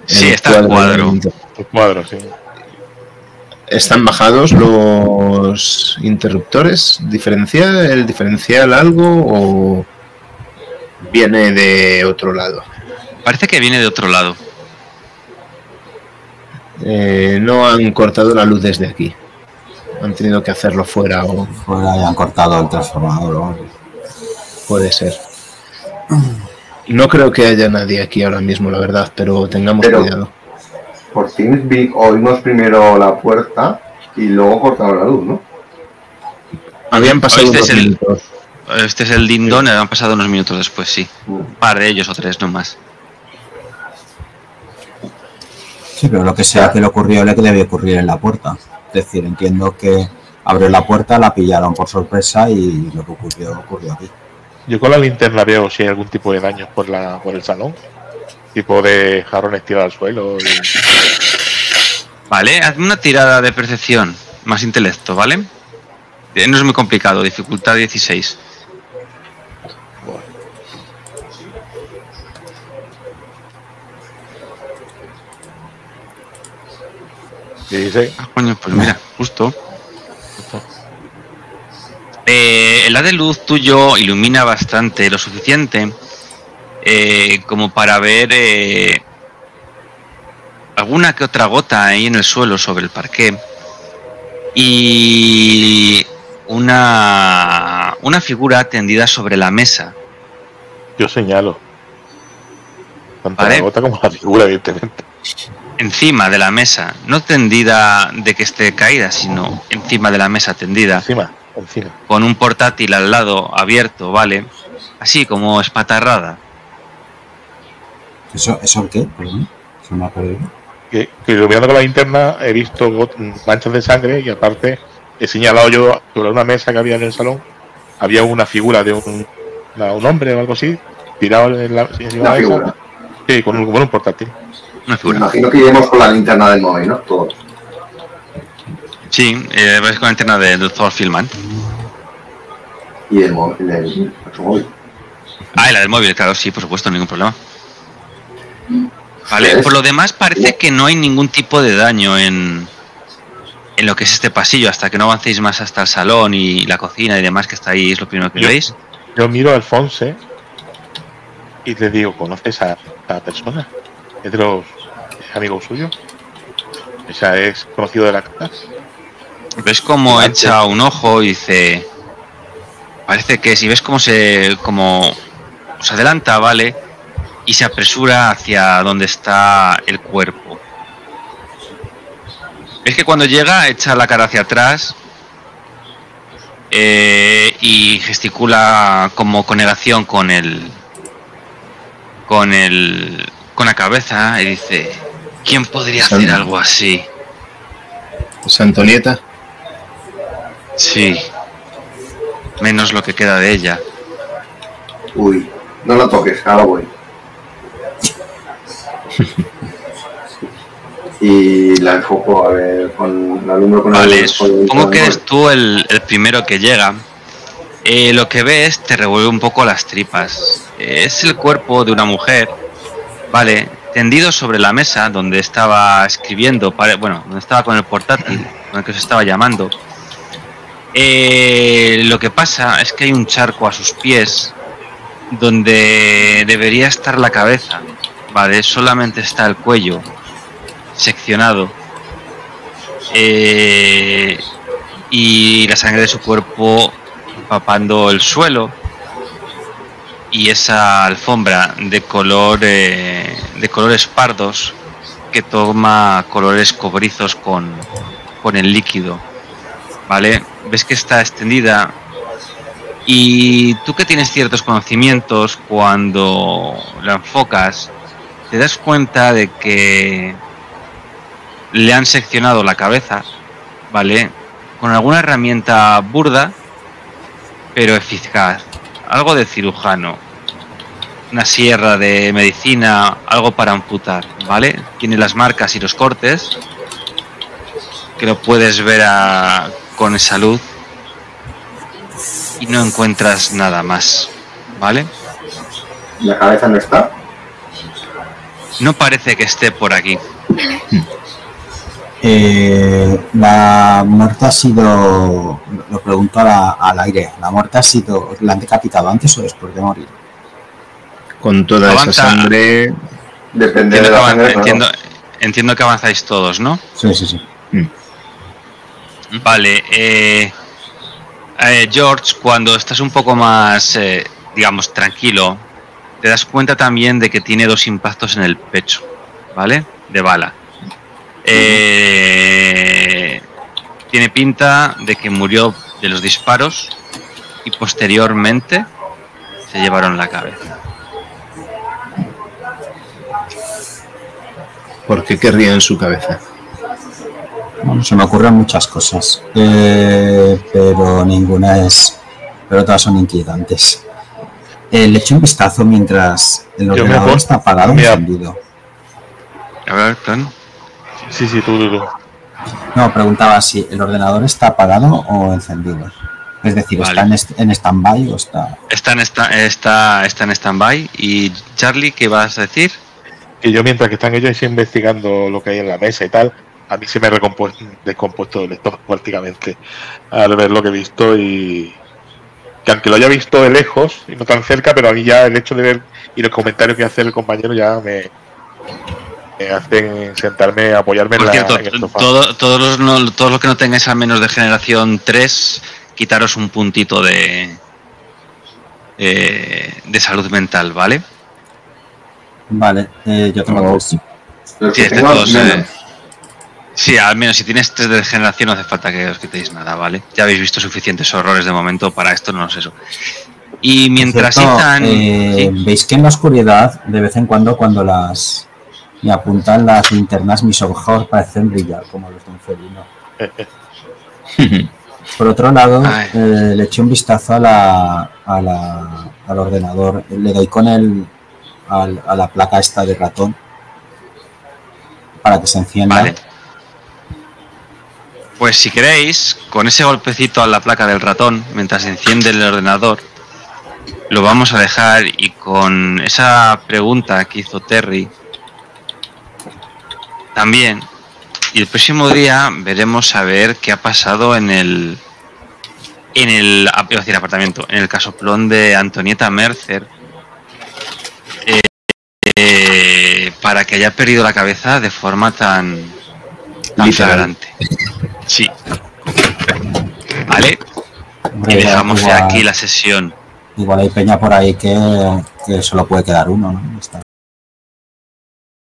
sí, está el cuadro. El cuadro, sí. ¿Están bajados los interruptores? ¿Diferencia el diferencial algo o viene de otro lado? Parece que viene de otro lado. Eh, no han cortado la luz desde aquí. Han tenido que hacerlo fuera o. Fuera y han cortado el transformador. Puede ser. No creo que haya nadie aquí ahora mismo, la verdad, pero tengamos cuidado. por Teamspeak oímos primero la puerta y luego cortaron la luz, ¿no? Habían pasado Este unos es el- minutos. Este es el dindón, han pasado unos minutos después, sí. Un par de ellos o tres nomás. Sí, pero lo que sea que le ocurrió le que debe ocurrir en la puerta. Es decir, entiendo que abrió la puerta, la pillaron por sorpresa y lo que ocurrió ocurrió aquí. Yo con la linterna veo si hay algún tipo de daños por la por el salón. Tipo de jarrones tirados al suelo. y- Vale, hazme una tirada de percepción, más intelecto, ¿vale? Eh, No es muy complicado, dificultad 16. Ah, coño, pues mira, justo. Eh, el haz de luz tuyo ilumina bastante, lo suficiente eh, como para ver eh, alguna que otra gota ahí en el suelo sobre el parqué y una, una figura tendida sobre la mesa. Yo señalo. Tanto Vale. la gota como la figura, evidentemente. Encima de la mesa, no tendida de que esté caída, sino encima de la mesa tendida. Encima, encima. con un portátil al lado abierto, ¿vale? Así como espatarrada. ¿Eso, eso qué? Perdón, se me ha perdido. Que, que iluminando con la linterna he visto manchas de sangre y aparte he señalado yo sobre una mesa que había en el salón. Había una figura de un, una- un hombre o algo así, tirado en la, Una la mesa. figura. Sí, con un, con un portátil. Una Me figura. imagino que iremos con la linterna del móvil, ¿no? Todos. Sí, eh, ves con la interna de, de Thor Filman. Y el móvil. El, nuestro móvil. Ah, y la del móvil, claro, sí, por supuesto, ningún problema. Vale, por lo demás parece que no hay ningún tipo de daño en, en lo que es este pasillo, hasta que no avancéis más hasta el salón y la cocina y demás, que está ahí, es lo primero que Yo- veis. Yo miro a Alfonse y le digo, ¿conoces a a la persona? ¿Es de los es amigo suyo? O sea, es conocido de la casa. Ves cómo echa un ojo y dice. Parece que si ves cómo se. como se adelanta, ¿vale? Y se apresura hacia donde está el cuerpo. Ves que cuando llega echa la cara hacia atrás eh, y gesticula como con negación con el. con el. Con la cabeza y dice. ¿Quién podría hacer algo así? Es Antonieta. Sí. Menos lo que queda de ella. Uy, no lo toques, ahora voy. y la enfoco, a ver, con la alumbro con Vale, el supongo que eres tú el, el primero que llega. Eh, lo que ves te revuelve un poco las tripas. Es el cuerpo de una mujer, vale, tendido sobre la mesa donde estaba escribiendo, pare- bueno, donde estaba con el portátil, con el que se estaba llamando. Eh, lo que pasa es que hay un charco a sus pies donde debería estar la cabeza, vale, solamente está el cuello seccionado. Eh, y la sangre de su cuerpo empapando el suelo y esa alfombra de color eh, de colores pardos que toma colores cobrizos con, con el líquido vale ves que está extendida y tú que tienes ciertos conocimientos cuando la enfocas te das cuenta de que le han seccionado la cabeza, ¿vale? Con alguna herramienta burda, pero eficaz. Algo de cirujano. Una sierra de medicina, algo para amputar, ¿vale? Tiene las marcas y los cortes, que lo puedes ver a- con esa luz. Y no encuentras nada más, ¿vale? La cabeza no está. No parece que esté por aquí. Eh, la muerte ha sido, lo pregunto al aire, ¿la muerte ha sido, la han decapitado antes o después de morir? Con toda Avanza. esa sangre. Depende Entiendo de que, la sangre. entiendo, entiendo que avanzáis todos, ¿no? Sí, sí, sí. Vale, eh, eh, George, cuando estás un poco más, eh, digamos, tranquilo, te das cuenta también de que tiene dos impactos en el pecho, ¿vale? De bala. Eh, tiene pinta de que murió de los disparos y posteriormente se llevaron la cabeza. ¿Por qué querría en su cabeza? Bueno, se me ocurren muchas cosas, eh, pero ninguna es, pero todas son inquietantes. Eh, le echo un vistazo mientras el Yo ordenador está apagado o encendido. A ver, plan. Sí, sí, tú, tú, tú. No, preguntaba si el ordenador está apagado o encendido. Es decir, Vale. ¿está en, est- en stand-by o está...? Está en, esta, está, está en stand-by. ¿Y Charlie, qué vas a decir? Que yo mientras que están ellos investigando lo que hay en la mesa y tal, a mí se me ha descompuesto el estómago prácticamente al ver lo que he visto y que aunque lo haya visto de lejos y no tan cerca, pero a mí ya el hecho de ver y los comentarios que hace el compañero ya me, me hacen sentarme, apoyarme Por en, la, cierto, en el sofá. todo- todos, los, no- todos los que no tengáis al menos de generación 3, quitaros un puntito de, eh, de salud mental, ¿vale? Vale, eh, yo tengo tres. Pero Sí, este tengo todos, eh, Sí, al menos si tienes 3 de generación no hace falta que os quitéis nada, ¿vale? Ya habéis visto suficientes horrores de momento para esto, no es eso. Y mientras cierto, Ethan... eh, sí, Veis que en la oscuridad, de vez en cuando, cuando las me apuntan las linternas, mis ojos parecen brillar como los de un felino. Por otro lado, eh, le eché un vistazo a la, a la- al ordenador. Le doy con el al- a la placa esta de ratón para que se encienda. Vale. Pues si queréis, con ese golpecito a la placa del ratón, mientras enciende el ordenador, lo vamos a dejar y con esa pregunta que hizo Terry, también, y el próximo día veremos a ver qué ha pasado en el, en el, apartamento, en el casoplón de Antonieta Mercer, eh, para que haya perdido la cabeza de forma tan, tan flagrante. Sí. Vale, Hombre, y igual- dejamos ya aquí la sesión. Igual hay peña por ahí que, que solo puede quedar uno, ¿no? Está-